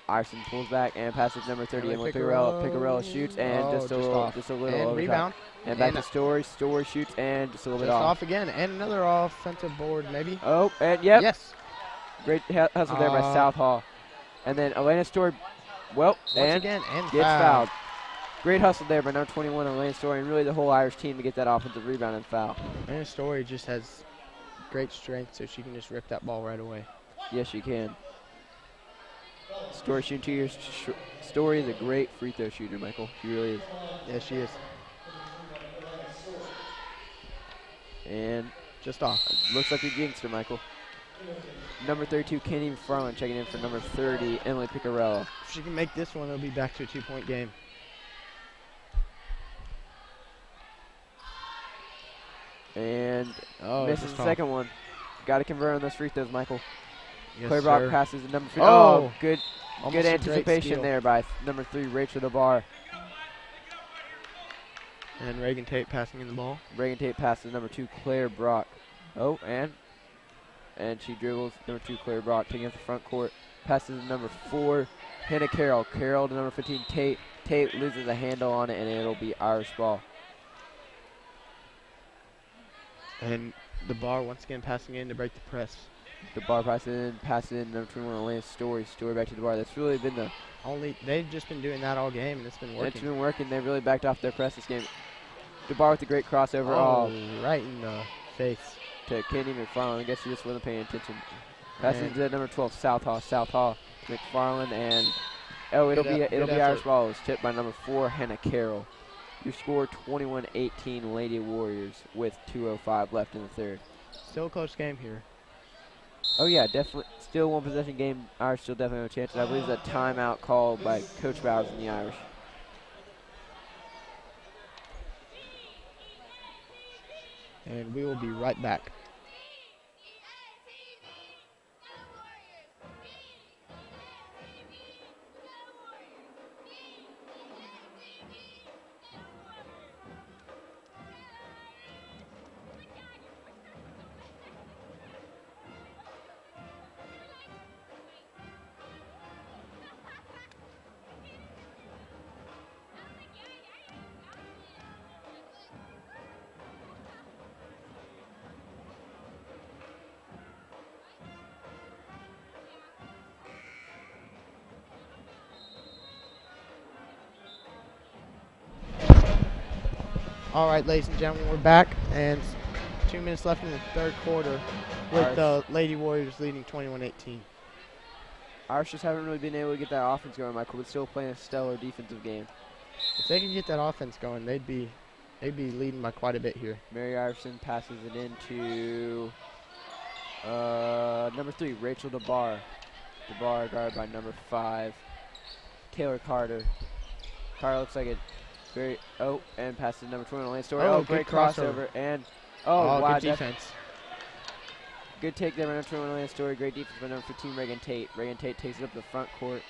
Iverson pulls back and passes number 30, Emily Emily Picarella. Picarella. Picarella shoots and Oh, just a just little, off. just a little And top. rebound. And back And to Story. Story shoots and just a little Just bit off. off again. And another offensive board, maybe. Oh, and yep, Yes. Great hu- hustle there by Uh, Southall. And then Elena Story, well, and again, and gets foul. fouled. Great hustle there by number 21, Elena Story, and really the whole Irish team to get that offensive rebound and foul. And story just has great strength, so she can just rip that ball right away. Yes, she can. Story shooting two years. Sh- Story is a great free throw shooter, Michael. She really is. Yeah, she is. And Just off. Looks like a gangster, Michael. Number 32, Kenny McFarland checking in for number 30, Emily Picarella. If she can make this one, it'll be back to a two-point game. And Oh, misses the second one. Got to convert on those free throws, Michael. Yes, Claire Brock sir. passes to number three. Oh. Oh, good, Almost good anticipation there by number three, Rachel DeBar. And Reagan Tate passing in the ball. Reagan Tate passes number two, Claire Brock. Oh, and and she dribbles number two, Claire Brock, taking up the front court. Passes to number four, Hannah Carroll. Carroll to number 15, Tate. Tate loses a handle on it, and it'll be Irish ball. And DeBar once again passing in to break the press. DeBar passes in, passes in, number 21, Lance Story. Story back to DeBar. That's really been the Only they've just been doing that all game, and it's been working. It's been working. They really backed off their press this game. DeBar with a great crossover oh, oh. right in the face. to Kenny McFarland. I guess he just wasn't paying attention. Passing to number 12, Southall. Southall, McFarland, and oh, it'll Good be e- it'll be Irish effort. It's tipped by number four, Hannah Carroll. You score 21-18, Lady Warriors with 2:05 left in the third. Still a close game here. Oh yeah, definitely. Still one possession game. Irish still definitely have a chance. I believe it's a timeout called by Coach Bowers and the Irish. And we will be right back. All right, ladies and gentlemen, we're back, and two minutes left in the third quarter, with the Lady Warriors leading 21-18. Irish just haven't really been able to get that offense going, Michael, but still playing a stellar defensive game. If they can get that offense going, they'd be they'd be leading by quite a bit here. Mary Iverson passes it into uh, number three, Rachel DeBar. DeBar guarded by number five, Taylor Carter. Carter looks like it very oh and passes to number 20 Lance Story. Oh, Oh, great crossover. crossover and oh, wow, good defense. good take there by number 21 Lance Story. Great defense by number 15 Reagan Tate. Reagan Tate takes it up the front court.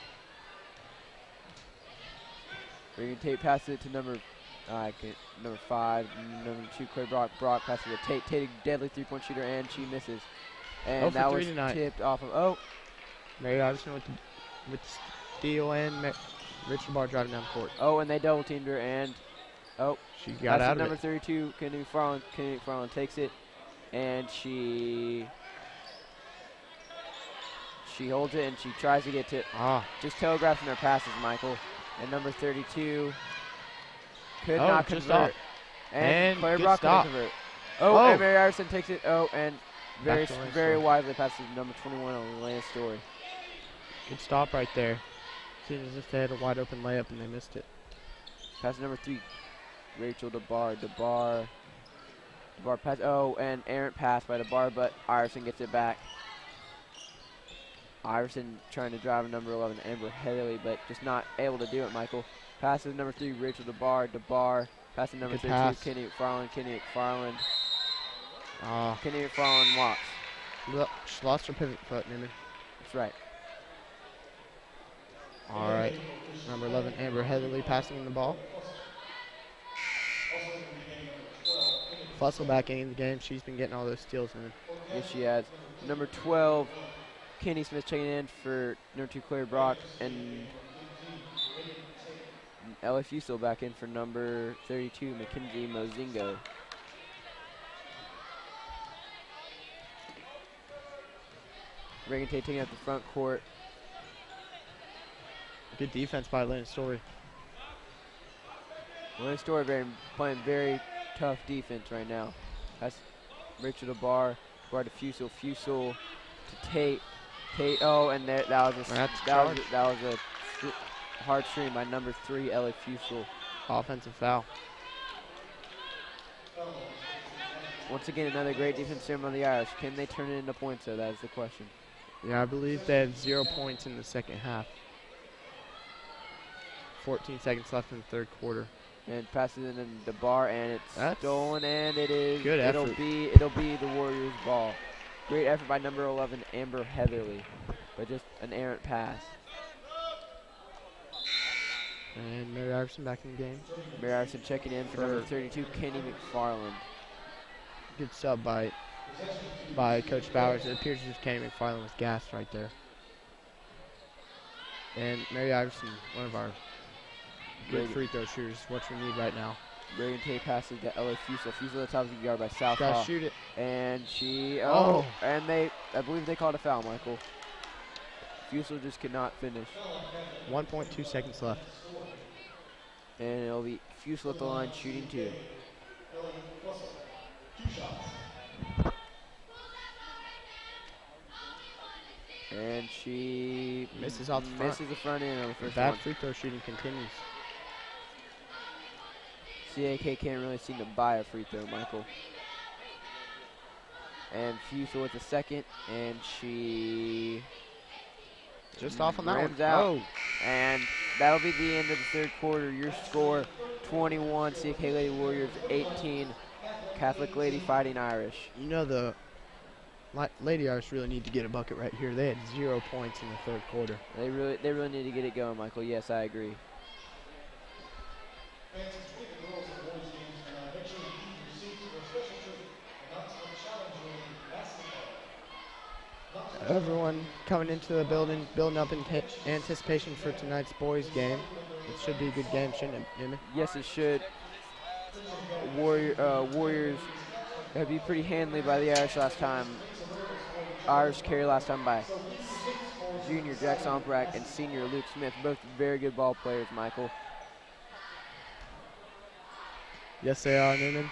Reagan Tate passes it to number uh, number five, number two, Claire Brock. Brock passes it to Tate. Tate, a deadly three-point shooter, and she misses. And Oh that was tonight. tipped off of. Oh, Mary Iverson with the, with the steal and Richard Barr driving down the court. oh, and they double teamed her, and oh, She got out of number it. 32, Kenny McFarland. Kenny McFarland takes it, and she she holds it, and she tries to get to Ah, just telegraphing their passes, Michael. And number 32 could Oh, not just convert. off. And, And Claire Brock stop. convert. Oh, Oh. and Mary Iverson takes it. Oh, and very, Back to Lance very Story. widely passes number 21 on Lance Story. good stop right there. Seems as if they had a wide open layup and they missed it. Pass number three, Rachel DeBar. DeBar. DeBar pass. Oh, and errant pass by DeBar, but Iverson gets it back. Iverson trying to drive a number 11, Amber Heatherly, but just not able to do it, Michael. Passes number three, Rachel DeBar. DeBar. Passing number Good 32, pass. Kenny McFarland. Kenny McFarland. Ah, Kenny McFarland walks. look, she lost her pivot foot, Newman. That's right. All right, number 11, Amber Heatherly passing the ball. Fusel back in the game. She's been getting all those steals in. Yes, she has. Number 12, Kenny Smith checking in for number two, Claire Brock, and LSU still back in for number 32, Mackenzie Mozingo. Reagan Tate taking out the front court. Good defense by Lane Story. William Story very, playing very tough defense right now. That's Rachel DeBar, DeBar to Fusel, Fusel to Tate, Tate. Oh, and there, that was a that was a, that was a hard stream by number three, Ellie Fusel. Offensive foul. once again, another great defense here by the Irish. Can they turn it into points, though? That is the question. Yeah, I believe they had zero points in the second half. 14 seconds left in the third quarter. And passes it in DeBar, and it's That's stolen, and it is. good effort. it'll be it'll be the Warriors' ball. Great effort by number 11, Amber Heatherly, but just an errant pass. And Mary Iverson back in the game. Mary Iverson checking in for number 32, Kenny McFarland. Good sub by by Coach Bowers. It appears just Kenny McFarland was gassed right there. And Mary Iverson, one of our good free throw shooters, what we need right now. Reagan Tate passes to Ella Fusel. Fusel at the top of the yard by Gotta Southpaw. shoot it. And she, Oh. oh, and they, I believe they called a foul, Michael. Fusel just could not finish. 1.2 seconds left. And it'll be Fusel at the line shooting two. And she Misses off the front. misses the front end on the first Bad one. free throw shooting continues. CAK can't really seem to buy a free throw, Michael. And Fusel with the second, and she Just off on that one. out. Oh, And that'll be the end of the third quarter. Your score 21, CK Lady Warriors 18, Catholic Lady Fighting Irish. you know the Lady Irish really need to get a bucket right here. They had zero points in the third quarter. They really they really need to get it going, Michael. Yes, I agree. Fans, complete the rules of boys games tonight. Make sure you keep your seats for a special treat. Announcement challenging basketball. Everyone coming into the building, building up in anticipation for tonight's boys game. It should be a good game, shouldn't it, Newman? Yes, it should. Warrior uh, Warriors had be pretty handily by the Irish last time. Irish carry last time by junior Jack Sombrack and senior Luke Smith, both very good ball players, Michael. Yes, they are, Newman.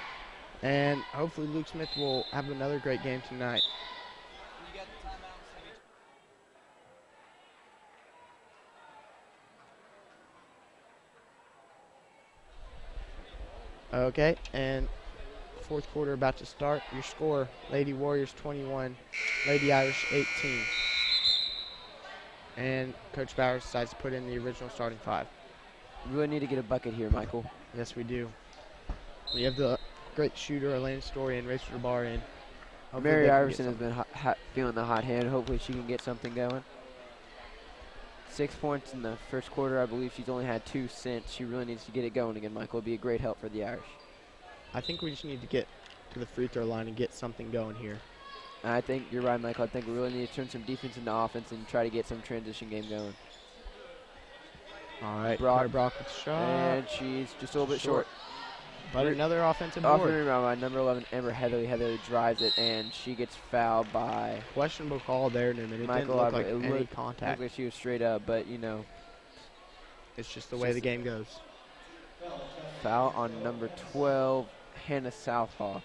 And hopefully Luke Smith will have another great game tonight. Okay, and fourth quarter about to start. Your score, Lady Warriors 21, Lady Irish 18. And Coach Bowers decides to put in the original starting five. We really need to get a bucket here, Michael. Yes, we do. We have the great shooter, Elaine Story, and Rachel Bar in. Hopefully Mary they can get Iverson has been feeling the hot hand. Hopefully she can get something going. Six points in the first quarter. I believe she's only had two since. She really needs to get it going again, Michael. It'd be a great help for the Irish. I think we just need to get to the free throw line and get something going here. I think you're right, Michael. I think we really need to turn some defense into offense and try to get some transition game going. All right, Brock. Claire Brock with the shot. And she's just a little bit short. But another offensive board. rebound by number 11, Amber Heatherly. Heatherly drives it, and she gets fouled by. Questionable call there, Newman. It Michael didn't look like It any looked- Looked contact. like she was straight up, but you know, It's just the way just- the game goes. foul on number 12, Hannah Southall.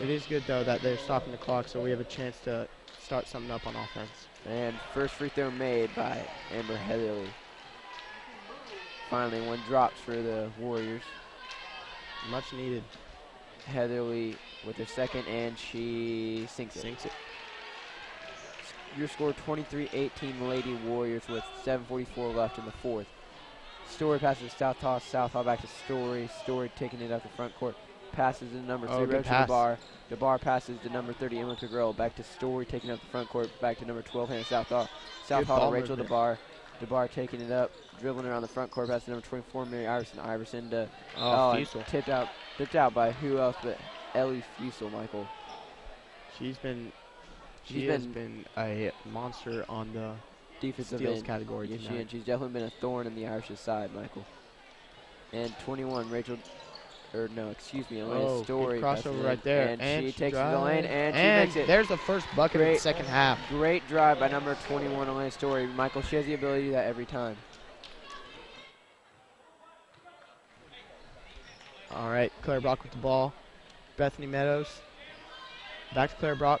It is good though that they're stopping the clock, so we have a chance to start something up on offense. And first free throw made by Amber Heatherly. Finally, one drops for the Warriors. Much needed. Heatherly with her second, and she sinks it. Sinks it. Your score 23-18 Lady Warriors with 7.44 left in the fourth. Story passes to South Toss. Southall back to Story. Story taking it up the front court. Passes to number Oh, three, Rachel pass. DeBar. DeBar passes to number 30, Emma Pigreau. Back to Story taking up the front court. Back to number 12, Hannah South Hall. South Good Hall to Rachel. DeBar. DeBar taking it up, dribbling around the front court. Pass to number 24, Mary Iverson. Iverson to Oh, oh and Fusel. tipped out, tipped out by who else but Ellie Fusel, Michael. She's been She's she has been- been a monster on the Defensive steals end. category Yes, she and she's definitely been a thorn in the Irish's side, Michael. And 21, Rachel, or no, excuse me, Elena Oh, Story. crossover right there. And, she, takes it to the lane, and she makes it. there's the first bucket of Great. the second half. Great drive by number 21, Elena Story. Michael, she has the ability to do that every time. All right, Claire Brock with the ball. Bethany Meadows. Back to Claire Brock.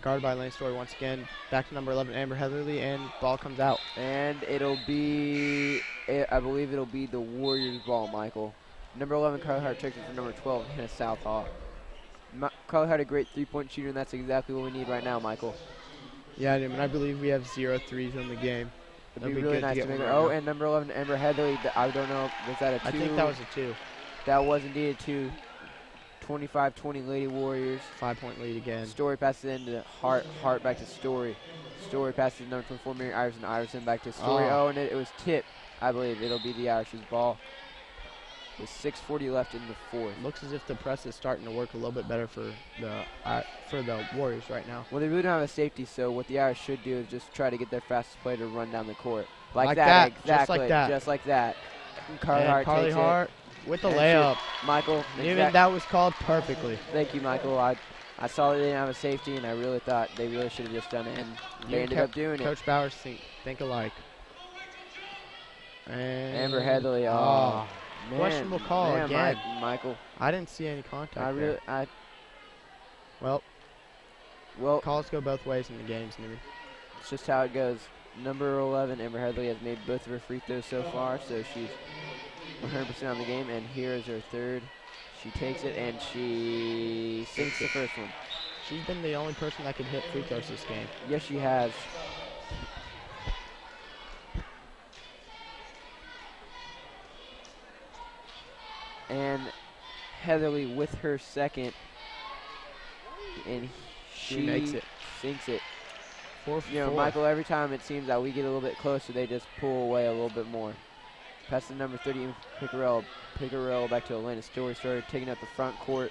Guarded by Lane Story once again. Back to number 11, Amber Heatherly, and ball comes out. And it'll be, I believe it'll be the Warriors' ball, Michael. Number 11, Carly Hart takes it from number 12, Hannah Southall. Ma- Carly Hart, a great three-point shooter, and that's exactly what we need right now, Michael. Yeah, I do, and I believe we have zero threes in the game. It'd be be really good to nice to, make it. right Oh, now. and number 11, Amber Heatherly. I don't know. Was that a two? I think that was a two. That was indeed a two. 25-20 Lady Warriors. Five point lead again. Story passes into Hart. Hart back to Story. Story passes to number 24, Mary Iverson. Iverson back to Story. Oh. Oh, and it, it was tip. I believe it'll be the Irish's ball. With 6:40 left in the fourth. Looks as if the press is starting to work a little bit better for the uh, for the Warriors right now. Well, they really don't have a safety, so what the Irish should do is just try to get their fastest player to run down the court. Like, Like that, that, just exactly. like that. Just like that. And Carly and Hart Carly Hart with the And layup. it. Michael, Even that was called perfectly. Thank you, Michael. I, I saw they didn't have a safety, and I really thought they really should have just done it, and You they ended up doing it. Coach Bowers think think alike. And Amber Heatherly. Oh, Oh, man, questionable call man, again. Mi- Michael. I didn't see any contact. I really, I well, well, calls go both ways in the games, Newman. it's just how it goes. Number 11, Amber Heatherly has made both of her free throws so far, so she's 100% on the game. And here is her third. She takes it and she sinks the first one. She's been the only person that can hit free throws this game. Yes, she has. And Heatherly with her second, and She, she, makes it. sinks it. Four You know, four. Michael, every time it seems that we get a little bit closer, they just pull away a little bit more. Pass to number 30, Picarello. Picarello back to Elena Story. Story taking up the front court.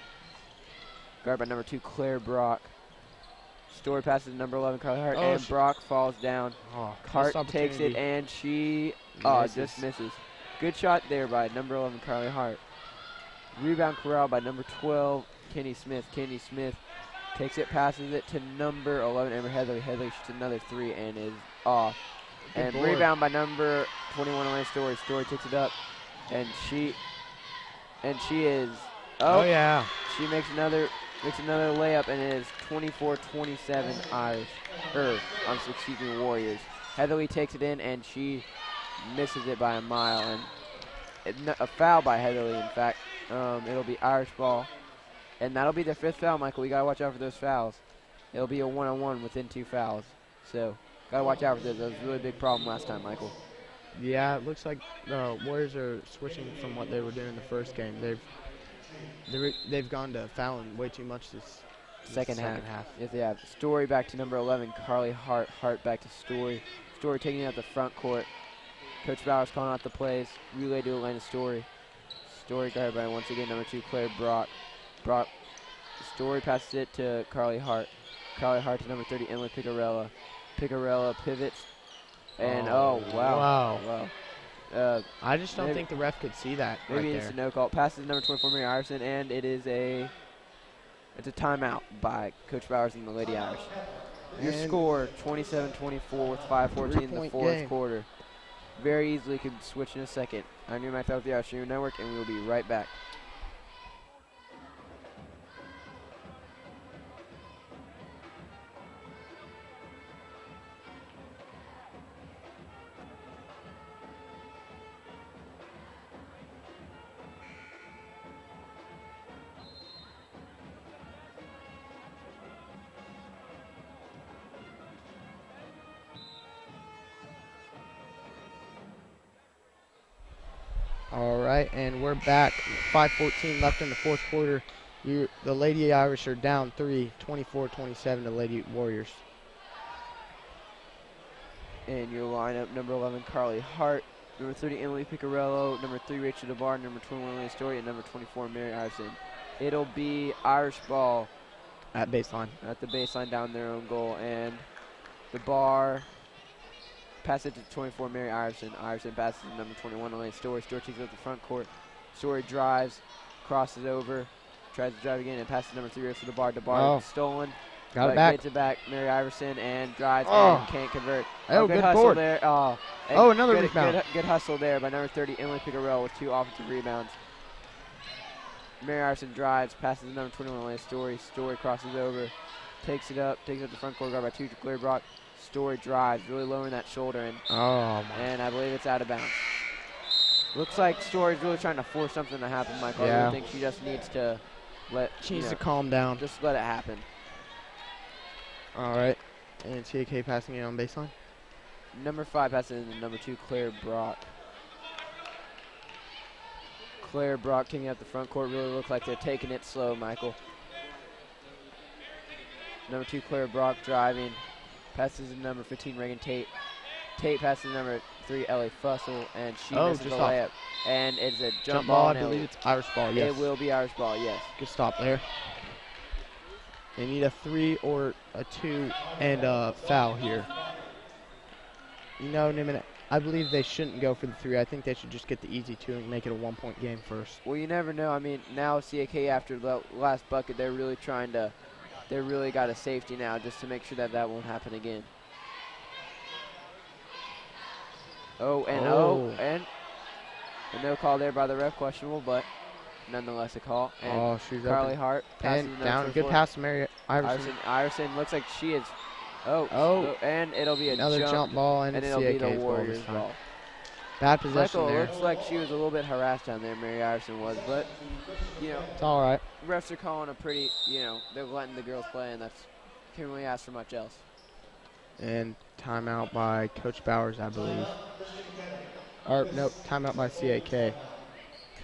Guard by number two, Claire Brock. Story passes to number 11, Carly Hart, Oh, and Brock falls down. Oh, Hart takes it, and she oh, Misses. just misses. Good shot there by number 11, Carly Hart. Rebound corral by number 12, Kenny Smith. Kenny Smith takes it, passes it to number 11, Amber Heatherly. Heatherly shoots another three and is off. Good and board. rebound by number 21, Elaine Story. Story takes it up, and she and she is Oh, oh, yeah. she makes another makes another layup and it is 24-27 Irish. Er, I'm excuse me, Warriors. Heatherly takes it in and she misses it by a mile and it, a foul by Heatherly. In fact, um, it'll be Irish ball, and that'll be their fifth foul. Michael, we gotta watch out for those fouls. It'll be a one-on-one within two fouls, so gotta watch out for those. That was a really big problem last time, Michael. Yeah, it looks like the Warriors are switching from what they were doing in the first game. They've they've gone to fouling way too much this, this Second, second half. half. Yes, they have. Story back to number 11, Carly Hart. Hart back to Story. Story taking it out the front court. Coach Bowers calling out the plays. Relay to Atlanta Story. Story guarded by once again number two, Claire Brock. Brock. Story passes it to Carly Hart. Carly Hart to number 30, Emily Picarello. Picarello pivots. And oh, wow. Wow. Wow. Uh, I just don't Maybe- think the ref could see that Maybe right it's there. a no call. Passes number 24, Mary Iverson, and it is a it's a timeout by Coach Bowers and the Lady Irish. Your And- score 27-24 with 5:14 in the fourth game. quarter. Very easily could switch in a second. I'm your Matt with the Stream Network, and we will be right back. Right, and we're back. 5:14 left in the fourth quarter. You, the Lady Irish are down three, 24-27 to Lady Warriors. And your lineup: number 11, Carly Hart. Number 30, Emily Picarello. Number 3, Rachel DeBar. Number 21, Lily Story. And number 24, Mary Iverson. It'll be Irish ball At baseline. at the baseline down their own goal and DeBar pass it to 24 Mary Iverson. Iverson passes to number 21 Elaine Story. Story takes it up the front court. Story drives, crosses over, tries to drive again and passes to number three to DeBar. The bar Oh. stolen. Got it back. Gets it back. Mary Iverson and drives Oh. and can't convert. Oh, oh good, good hustle board. there. Oh, Oh, another good, rebound. Good, good hustle there by number 30 Emily Picarello with two offensive rebounds. Mary Iverson drives, passes to number 21 Elaine Story. Story crosses over, takes it up, takes it up the front court guard by two to Claire Brock. Story drives, really lowering that shoulder, and, Oh, and I believe it's out of bounds. Looks like Story's really trying to force something to happen, Michael. I really think she just needs to let She needs know, to calm down. just let it happen. All right. And CAK passing it on baseline. Number five passes into number two, Claire Brock. Claire Brock taking out the front court really look like they're taking it slow, Michael. Number two, Claire Brock driving. Passes to number 15, Reagan Tate. Tate passes to number three, Ellie Fusel, and she Oh, misses the just off. layup. And it's a jump, Jump ball. ball. I believe it's Irish ball. Yes. it will be Irish ball, yes. Good stop there. They need a three or a two and a foul here. You know, I believe they shouldn't go for the three. I think they should just get the easy two and make it a one point game first. Well, you never know. I mean, now CAK after the last bucket, they're really trying to, they really got a safety now just to make sure that that won't happen again. Oh, and oh, Oh. and a no call there by the ref, questionable, but nonetheless a call. And oh, she's Carly open. Hart And down. Good pass to Mary Iverson. Iverson, Iverson looks like she is. Oh, oh, Oh. and it'll be a Another jump, jump, ball and, and it'll be the Warriors ball. Bad possession Michael, there. looks like she was a little bit harassed down there, Mary Iverson was, but you know, It's all right. refs are calling a pretty, you know, they're letting the girls play, and that's can't really ask for much else. And timeout by Coach Bowers, I believe. Or no, timeout by CAK.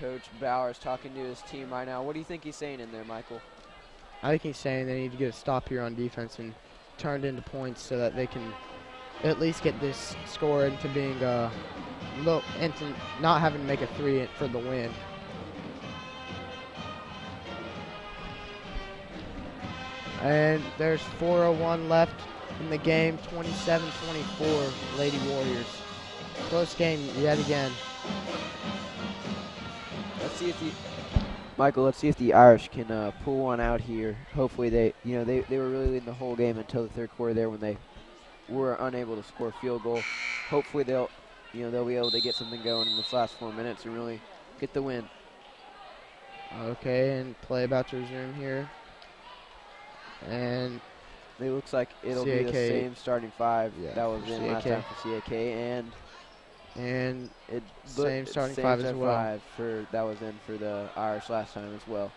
Coach Bowers talking to his team right now. What do you think he's saying in there, Michael? I think he's saying they need to get a stop here on defense and turn it into points so that they can at least get this score into being uh low into not having to make a three for the win. And there's 4:01 left in the game. 27-24, Lady Warriors. Close game yet again. Let's see if the Michael. Let's see if the Irish can uh, pull one out here. Hopefully, they, you know, they, they were really leading the whole game until the third quarter there when they were unable to score a field goal. Hopefully, they'll, you know, they'll be able to get something going in this last four minutes and really get the win. Okay, and play about to resume here. And It looks like it'll be the same starting five Yeah, that was in last time for CAK, and and it Same starting same five as well. Five for that was in for the Irish last time as well.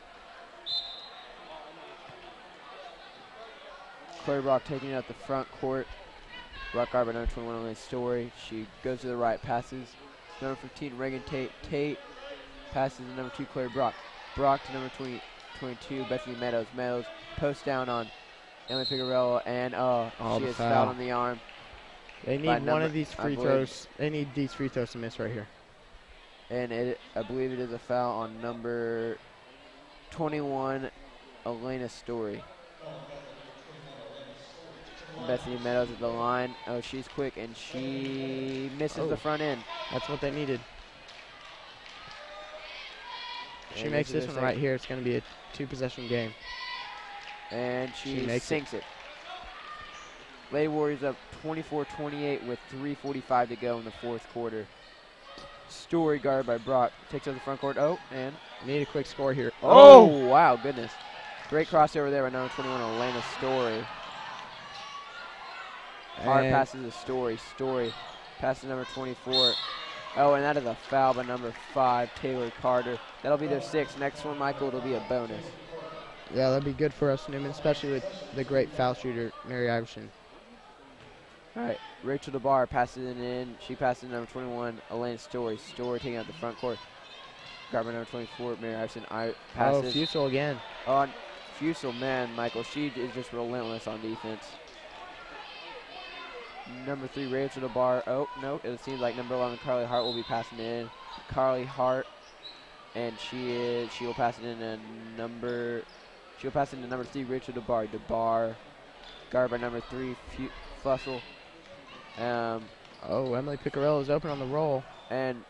Claire Brock taking it out the front court. Brock Garber, number 21 on the story. She goes to the right, passes. Number 15, Reagan Tate. Tate passes to number two, Claire Brock. Brock to number 20, 22, Bethany Meadows. Meadows post down on Emily Picarello, and uh, Oh, she is foul. fouled on the arm. they need one of these free throws. They need these free throws to miss right here. and it, I believe it is a foul on number 21, Elena Story. Bethany Meadows at the line. Oh, she's quick, and she misses Oh. the front end. That's what they needed. She And makes this one right here, it's going to be a two-possession game. And she, She makes it. sinks it. Lady Warriors up 24-28 with 3.45 to go in the fourth quarter. Story guard by Brock. Takes out the front court. Oh, and Need a quick score here. Oh, oh, wow, goodness. Great crossover there by number 21, Elena Story. Hart And passes to Story. Story passes number 24. Oh, and that is a foul by number five, Taylor Carter. That'll be their sixth. Next one, Michael, it'll be a bonus. Yeah, that'd be good for us, Newman, especially with the great foul shooter, Mary Iverson. All right, Rachel DeBar passes it in. She passes to number 21, Elaine Story. Story taking out the front court. By number 24, Mary Iverson. I passes. Oh, passes Fusel again. on Fusel. Man, Michael, she is just relentless on defense. Number three, Rachel DeBar. Oh, no, it seems like number 11, Carly Hart will be passing in. Carly Hart, and she is, she will pass it in a number, she'll pass it into number three, Rachel DeBar. DeBar, guard by number three, Fu- Fusel. Um, Oh, Emily Picarello is open on the roll. and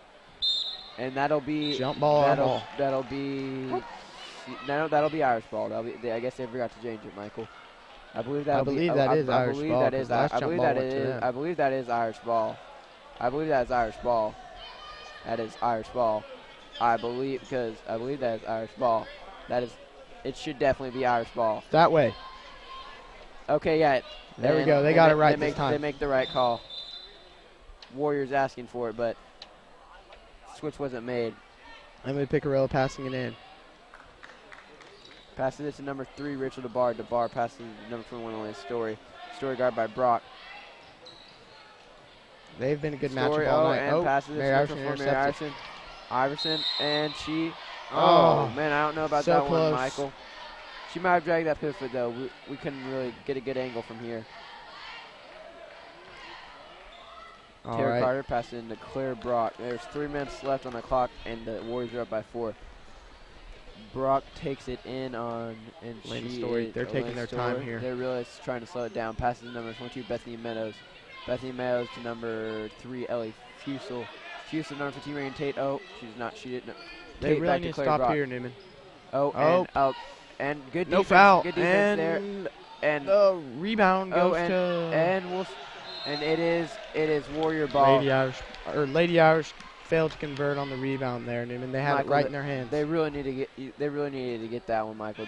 and that'll be Jump ball that'll that'll be no, that'll be Irish ball. That'll be, they, I guess they forgot to change it, Michael. I believe that. believe be, that I, is I, Irish believe ball, that is. I believe that is. that went to is. them. I believe that is Irish ball. I believe that is Irish ball. That is Irish ball. I believe because I believe that is Irish ball. That is. It should definitely be Irish ball. That way. Okay, yeah. There we go. They got it right they this make, time. They make the right call. Warriors asking for it, but switch wasn't made. Emily Picarello passing it in. Passes it to number three, Rachel DeBar. DeBar passes to number 21, Elena Story. Story guard by Brock. They've been a good Story, matchup all oh, night. and oh, passes it to Iverson number four, Mary. Iverson. Iverson, and she. Oh, Oh, man, I don't know about so that close. one, Michael. She might have dragged that pivot though. We, we couldn't really get a good angle from here. All Tara right. Carter passes it into Claire Brock. There's three minutes left on the clock, and the Warriors are up by four. Brock takes it in on, and Elena she Story, they're taking their time here. They're really trying to slow it down. Passes to number 22, Bethany Meadows. Bethany Meadows to number three, Ellie Fusel. Fusel, number 15, Reagan Tate. Oh, she's not. She didn't. They Tate really need to Claire stop Brock. here, Newman. Oh, Oh. and oh, and good No defense. foul. Good defense there. And And the rebound Oh, and- to and we'll, and it is it is Warrior ball. Lady Irish. Or Lady Irish failed to convert on the rebound there, Newman. They had Michael, it right in their hands. They really need to get. They really needed to get that one, Michael.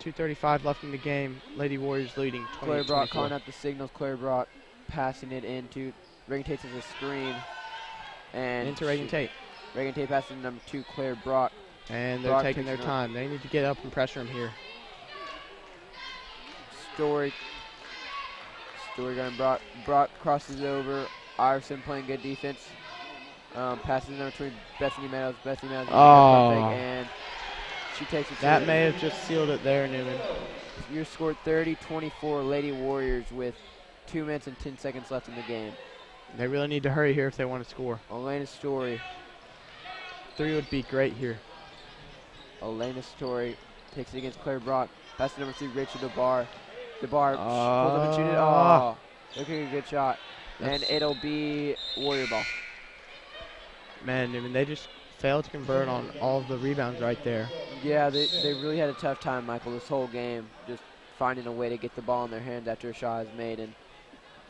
2:35 left in the game. Lady Warriors leading. Claire Brock calling out the signals. Claire Brock passing it into Reagan Tate as a screen, and into Reagan Tate. Reagan Tate passes to number two, Claire Brock. And they're Brock taking their up. time. They need to get up and pressure him here. Story. Story going Brock. Brock crosses over. Iverson playing good defense. Um, passes to between Bethany Meadows. Bethany Meadows. Oh. and she takes it. That may have just sealed it there, Newman. You scored 30-24 Lady Warriors with two minutes and 10 seconds left in the game. They really need to hurry here if they want to score. Elena Story. Three would be great here. Elena Story takes it against Claire Brock. To number three, Rachel DeBar. DeBar sh- pulls up and shoots it. Ah. Oh, looking a good shot. And it'll be Warrior ball. Man, I mean, they just failed to convert on all of the rebounds right there. Yeah, they, they really had a tough time, Michael, this whole game, just finding a way to get the ball in their hands after a shot is made. And,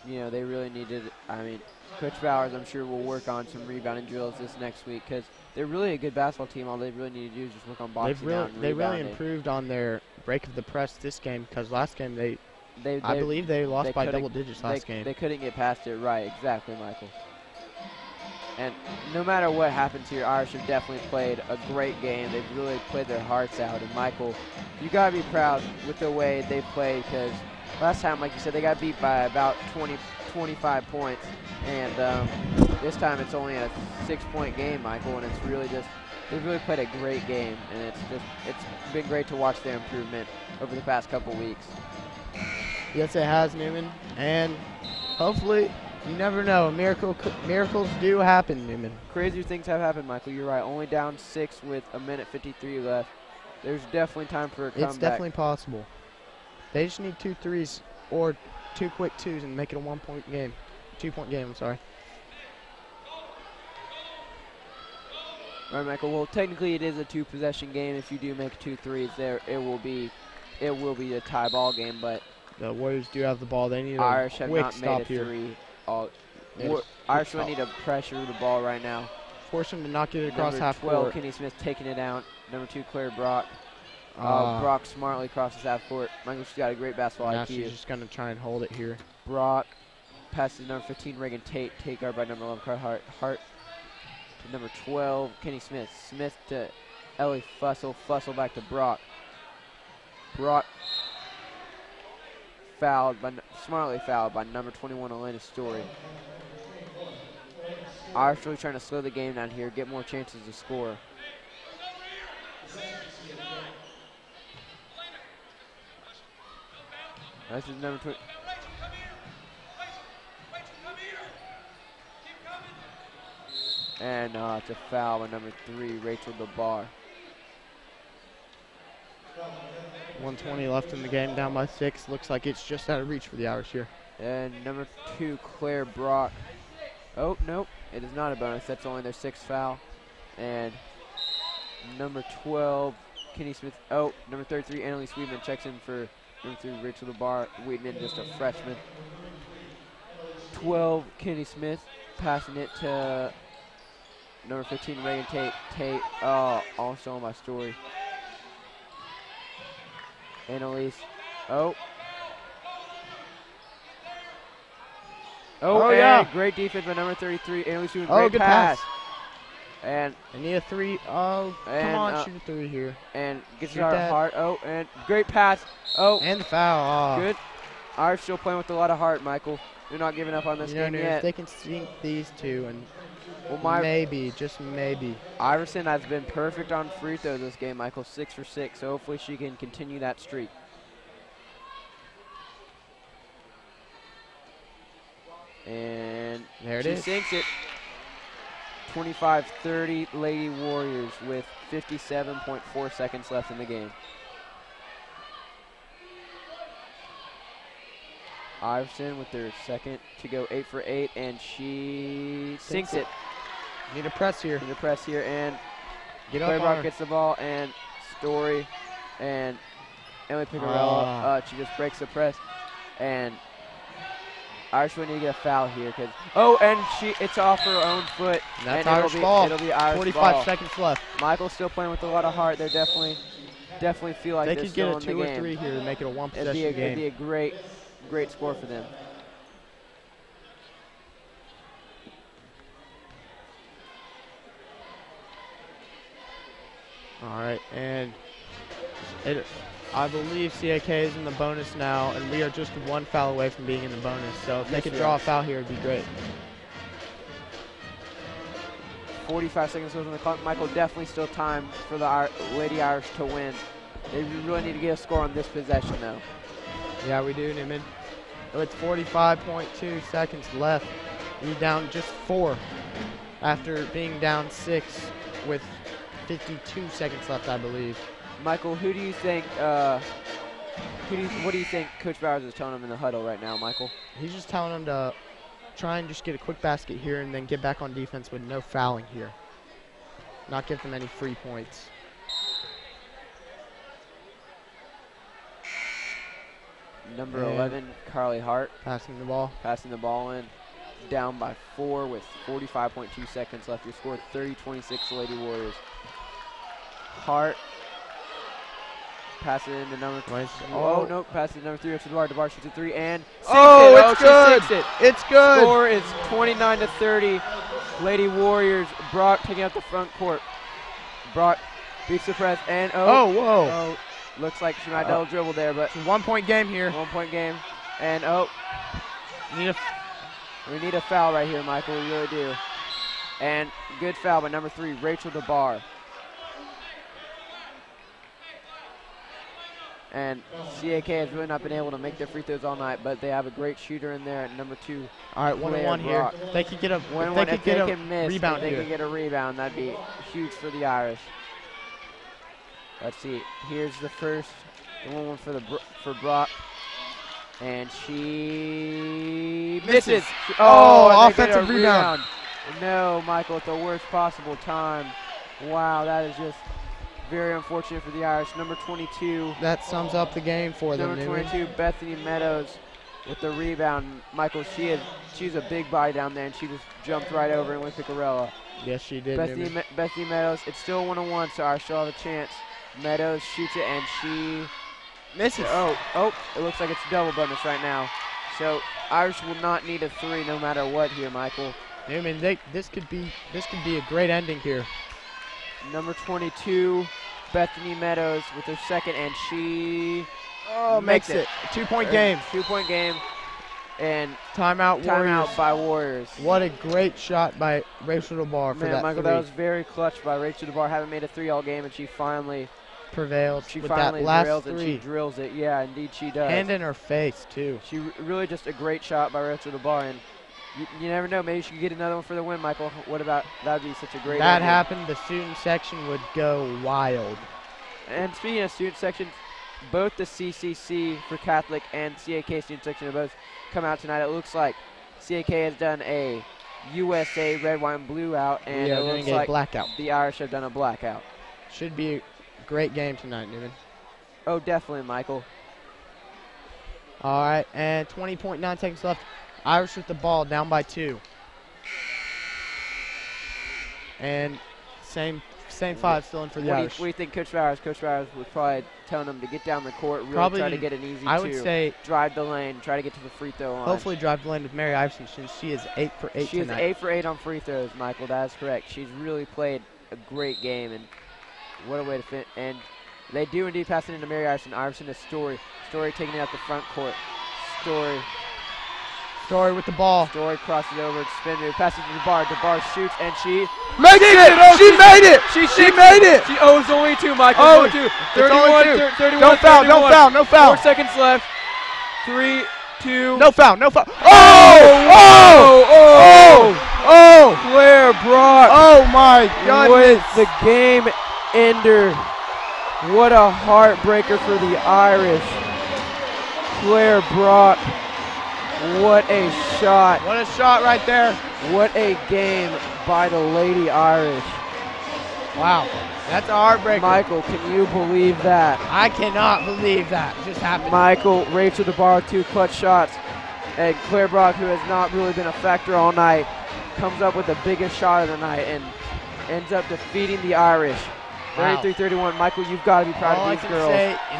you know, they really needed, I mean, Coach Bowers, I'm sure, will work on some rebounding drills this next week because they're really a good basketball team. All they really need to do is just work on boxing They've really, out and they really improved on their break of the press this game because last game they, They, I believe they lost they by double digits they, last game. they couldn't get past it. Right, exactly, Michael. And no matter what happens here, Irish have definitely played a great game. They've really played their hearts out. And Michael, you gotta be proud with the way they played because last time, like you said, they got beat by about 20, 25 points, and um, this time it's only a six-point game, Michael. And it's really just they've really played a great game, and it's just it's been great to watch their improvement over the past couple weeks. Yes, it has, Newman. And hopefully, you never know. Miracle, miracles do happen, Newman. Crazier things have happened, Michael. You're right. Only down six with a minute 53 left. There's definitely time for a comeback. It's definitely possible. They just need two threes or two quick twos and make it a one-point game, two-point game. I'm sorry. All right, Michael. Well, technically, it is a two-possession game. If you do make two threes, there it will be, it will be a tie ball game. But The Warriors do have the ball. They need a Irish have quick not stop made a here. three. All They Wa- just Irish need to pressure the ball right now. Force him to not get it across Number half 12, court. Kenny Smith taking it out. Number two, Claire Brock. Uh, Ah, Brock smartly crosses half court. Michael, she's got a great basketball now IQ. she's just gonna try and hold it here. Brock passes number 15, Reagan Tate. Take guard by number 11, Carter Hart. Hart to number 12, Kenny Smith. Smith to Ellie Fusel. Fusel back to Brock. Brock fouled, by, smartly fouled by number 21, Elena Story. Really trying to slow the game down here, get more chances to score. This is number 20. And uh, it's a foul by number three, Rachel DeBar. 120 left in the game, down by six. Looks like it's just out of reach for the Irish here. And number two, Claire Brock. Oh, nope. It is not a bonus. That's only their sixth foul. And number 12, Kenny Smith. Oh, number 33, Annalise Weedman checks in for number three, Rachel DeBar. Weedman, just a freshman. 12, Kenny Smith passing it to number 15, Reagan Tate. Tate, oh, also on my story. Annalise. Oh, Oh, Oh, yeah. great defense by number 33, Annalise doing Oh, great good pass. pass. And I need a three. Oh, And, come on, uh, shoot a three here. and gets Shoot it out of heart. Oh, and great pass. Oh, And the foul. Oh. good. Irish still playing with a lot of heart, Michael. They're not giving up on this You game dude, yet. if they can sink these two and well, my maybe, just maybe. Iverson has been perfect on free throws this game, Michael. Six for six. So hopefully she can continue that streak. And There it she is. sinks it. 25-30 Lady Warriors with 57.4 seconds left in the game. Iverson with their second to go, eight for eight, and she sinks Sinks it. it. Need a press here. Need the press here, and Get Claire Brock gets the ball, and Story and Emily Picarello, Ah. uh, she just breaks the press, and Irish need to get a foul here, cause oh, and she it's off her own foot, And that's and it'll be, ball. It'll be Irish 45 ball. seconds left. Michael's still playing with a lot of heart. They're definitely, definitely feel like they could get a two or game. three here to make it a one It'd possession be, a, it'd game. be a great, great score for them. All right, and it, I believe CAK is in the bonus now, and we are just one foul away from being in the bonus. So if they could draw are. a foul here, it'd be great. 45 seconds left on the clock. Michael, definitely still time for the Ir- Lady Irish to win. They really need to get a score on this possession, though. Yeah, we do, Newman. With 45.2 seconds left, we down just four after being down six with 52 seconds left, I believe. Michael, who do you think? Uh, who do you, what do you think Coach Bowers is telling him in the huddle right now, Michael? He's just telling him to try and just get a quick basket here and then get back on defense with no fouling here. Not give them any free points. Number And- 11, Carly Hart, Passing the ball. passing the ball in, down by four with 45.2 seconds left. Your score 30-26 Lady Warriors. Hart passes it into number. Nice. Oh, no, passes it to number three. Up to DeBar. DeBar shoots a three and sinks Oh, it. it's she good. it. It's good. Score is 29 to 30. Lady Warriors. Brock taking out the front court. Brock beats the press and Oh, oh, whoa. oh, looks like she might Uh, double dribble there, but It's a one point game here. one point game. And oh, Need a we need a foul right here, Michael. We really do. And good foul by number three, Rachel DeBar. And CAK has really not been able to make their free throws all night, but they have a great shooter in there at number two. All right, one one here. They could get a. One, they if could they get a can miss, rebound they here. can get a rebound, that'd be huge for the Irish. Let's see. Here's the first, the one one for the for Brock, and she misses. Misses. Oh, and oh, they get a offensive rebound. No, Michael, at the worst possible time. Wow, that is just very unfortunate for the Irish. Number 22, That sums up the game for them. number Newman. 22, Bethany Meadows with the rebound. Michael, she is she's a big body down there, and she just jumped right over and went to Picarello. Yes, she did. Bethany, Me- Bethany Meadows, it's still one on one, so I still have a chance. Meadows shoots it, and she Misses. oh oh, it looks like it's double bonus right now. So Irish will not need a three no matter what here, Michael. Newman, they, this could be this could be a great ending here. Number 22, Bethany Meadows with her second, and she Oh, makes makes it. it. Two point game. Two point game, and Timeout. Warriors. timeout by Warriors. What a great shot by Rachel DeBar for Man, that Michael, three. that was very clutch by Rachel DeBar. Haven't made a three all game, and she finally, prevailed she with finally that last drills and she drills it. Yeah, indeed she does. And in her face too. She really just a great shot by Rachel DeBar, and you, you never know. Maybe she could get another one for the win, Michael. What about that'd be such a great. that ending. happened, the student section would go wild. And speaking of student sections, both the CCC for Catholic and CAK student section have both come out tonight. It looks like CAK has done a USA red, white, and blue out, and we it looks like blackout. the Irish have done a blackout. Should be a great game tonight, Newman. Oh, definitely, Michael. All right, and 20.9 seconds left. Irish with the ball, down by two. And same same five still in for the what, do you, Irish. what do you think Coach Bowers? Coach Bowers was probably telling them to get down the court, really Probably try to get an easy I would two, say drive the lane, try to get to the free throw line. hopefully drive the lane with Mary Iverson since she is eight for eight she is eight for eight on free throws, Michael. That is correct. She's really played a great game, and what a way to fit. And they do indeed pass it into Mary Iverson. Iverson to Story. Story taking it out the front court. Story. Story with the ball. Story crosses over. Spin move. Passes to DeBar. The bar shoots, and she Makes it! Oh, she made it! She, She made it! She owes only two, Michael. Oh, two. it's only 31, two. thir- 31, Don't foul, 31. don't foul, no foul. Four seconds left. Three, two. No foul, no foul. Oh! Oh! Oh! Oh! Oh! Claire Brock Oh my with the game ender. What a heartbreaker for the Irish. Claire Brock. What a shot. What a shot right there. What a game by the Lady Irish. Wow. That's a heartbreaker. Michael, can you believe that? I cannot believe that just happened. Michael, Rachel DeBar, two clutch shots. And Claire Brock, who has not really been a factor all night, comes up with the biggest shot of the night and ends up defeating the Irish. Wow. 33-31. Michael, you've got to be proud All of these girls.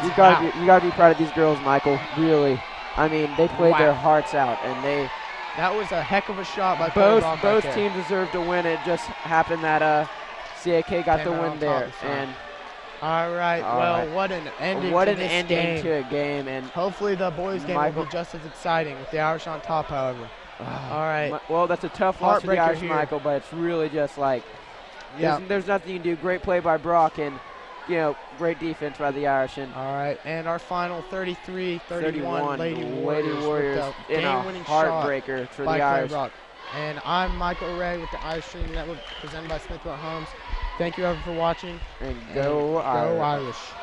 You've got wow. to be, you got to be proud of these girls, Michael. Really. I mean, they played their hearts out, and they That was a heck of a shot by both both teams deserve to win. It just happened that uh, CAK got Came the win on top there, and All right. All well, right. what an ending what to an this ending game. to a game. And Hopefully the boys game will be just as exciting with the Irish on top, however. All right. Well, that's a tough loss for the Irish, here. Michael, but it's really just like Yeah. there's, there's nothing you can do. Great play by Brock, and you know, great defense by the Irish. And All right. And our final 33 31 31 Lady Lady Warriors, Warriors in a game winning shot heartbreaker for the Irish. Brock. And I'm Michael Ray with the Irish Stream Network presented by Smithville Homes. Thank you ever for watching. And and go Go Irish. Irish.